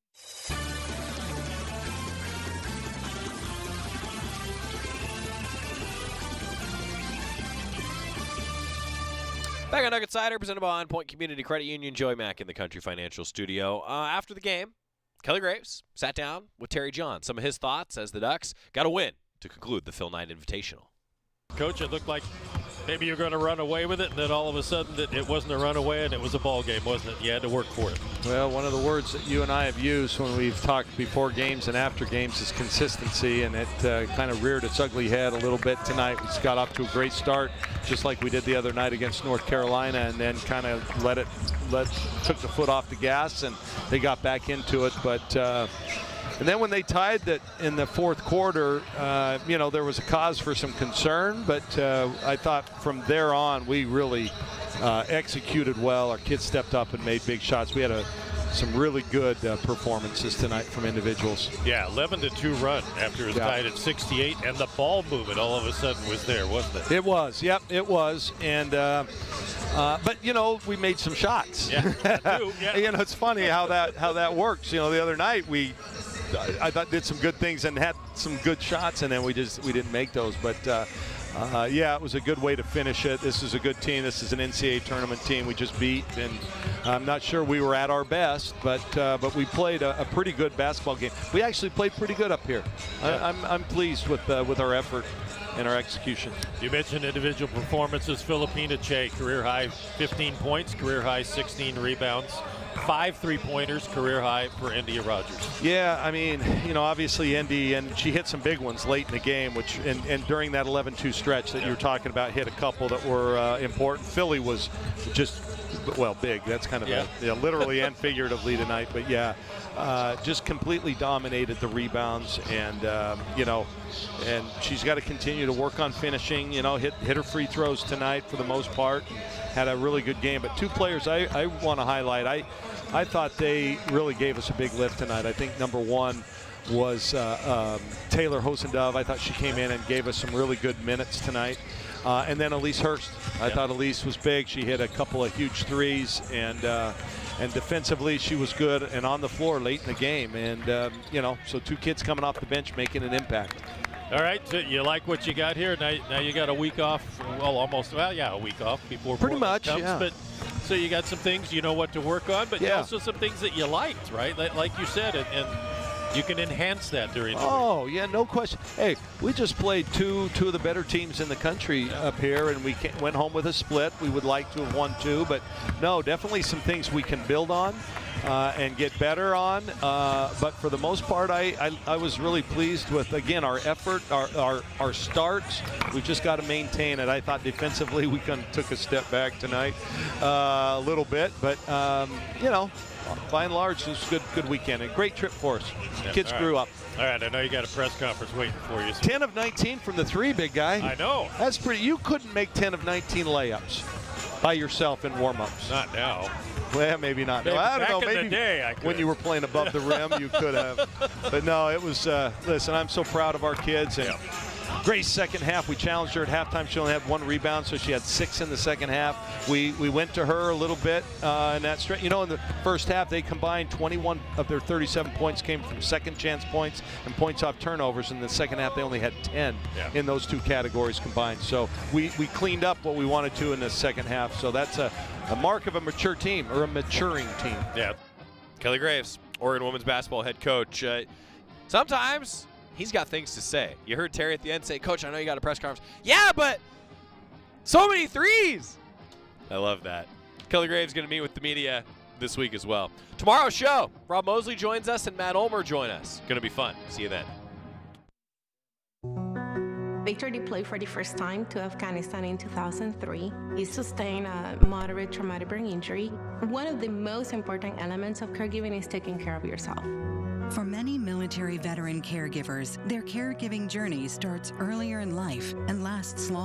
Back on Duck Insider, presented by On Point Community Credit Union. Joey Mac in the Country Financial Studio. Uh, after the game, Kelly Graves sat down with Terry John. Some of his thoughts as the Ducks got a win to conclude the Phil Knight Invitational. Coach, it looked like maybe you're going to run away with it, and then all of a sudden that it wasn't a runaway and it was a ball game, wasn't it? You had to work for it. Well, one of the words that you and I have used when we've talked before games and after games is consistency, and it uh, kind of reared its ugly head a little bit tonight. We got off to a great start, just like we did the other night against North Carolina, and then kind of let it let took the foot off the gas, and they got back into it, but. Uh, and then when they tied that in the fourth quarter, uh, you know, there was a cause for some concern, but uh, I thought from there on we really uh, executed well. Our kids stepped up and made big shots. We had a some really good uh, performances tonight from individuals. Yeah, 11 to 2 run after it Yeah. tied at 68, and the ball movement all of a sudden was there, wasn't it? It was, yep, it was, and uh, uh, but you know we made some shots. Yeah, yeah. you know it's funny how that how that works. You know the other night we. I thought did some good things and had some good shots, and then we just we didn't make those. But uh, uh, yeah, it was a good way to finish it. This is a good team. This is an NCAA tournament team we just beat, and I'm not sure we were at our best, but uh, but we played a, a, pretty good basketball game. We actually played pretty good up here. Yeah. I, am I'm, I'm pleased with uh, with our effort and our execution. You mentioned individual performances. Phillipina Kyei, career high 15 points, career high 16 rebounds five three-pointers, career high for Endyia Rogers. Yeah, I mean, you know, obviously Indy, and she hit some big ones late in the game, which and, and during that 11-2 stretch that yeah. you were talking about, hit a couple that were uh, important. Philly was just well, big. That's kind of yeah. A, yeah, literally and figuratively tonight. But yeah, uh, just completely dominated the rebounds, and um, you know, and she's got to continue to work on finishing. You know, hit hit her free throws tonight for the most part. Had a really good game. But two players I, I want to highlight. I I thought they really gave us a big lift tonight. I think number one was uh, um, Taylor Hosendove. I thought she came in and gave us some really good minutes tonight. Uh, and then Ahlise Hurst. I thought Ahlise was big. She hit a couple of huge threes, and uh, and defensively she was good and on the floor late in the game. And um, you know, so two kids coming off the bench making an impact. All right, so you like what you got here. Now, now you got a week off. Well, almost. Well, yeah, a week off before pretty much. Comes, yeah. But so you got some things you know what to work on, but yeah. also some things that you liked, right? Like, like you said, and, and you can enhance that during the Oh, yeah, no question. Hey, we just played two two of the better teams in the country yeah. up here, and we went home with a split. We would like to have won two, but no, definitely some things we can build on. Uh, and get better on. Uh, but for the most part, I, I, I, was really pleased with, again, our effort, our, our, our starts. We've just got to maintain it. I thought defensively we kind of took a step back tonight uh, a little bit. But, um, you know, by and large, it was a good, good weekend. A great trip for us. Yeah, Kids grew up. All right, I know you got a press conference waiting for you. So. 10 of 19 from the three, big guy. I know. That's pretty. You couldn't make 10 of 19 layups by yourself in warm-ups. Not now. Well, maybe not. Maybe I don't know. Maybe day, when you were playing above the rim, you could have. But no, it was. Uh, listen, I'm so proud of our kids and. Yeah Great second half. We challenged her at halftime. She only had one rebound, so she had six in the second half. We we went to her a little bit uh, in that stretch. You know, in the first half, they combined 21 of their 37 points came from second chance points and points off turnovers. In the second half, they only had 10 yeah. in those two categories combined. So we, we cleaned up what we wanted to in the second half. So that's a, a mark of a mature team or a maturing team. Yeah. Kelly Graves, Oregon women's basketball head coach. Uh, sometimes he's got things to say. You heard Terry at the end say, Coach, I know you got a press conference. Yeah, but so many threes. I love that. Kelly Graves going to meet with the media this week as well. Tomorrow's show, Rob Moseley joins us and Matt Ulmer join us. Going to be fun. See you then. Victor deployed for the first time to Afghanistan in 2003. He sustained a moderate traumatic brain injury. One of the most important elements of caregiving is taking care of yourself. For many military veteran caregivers, their caregiving journey starts earlier in life and lasts long.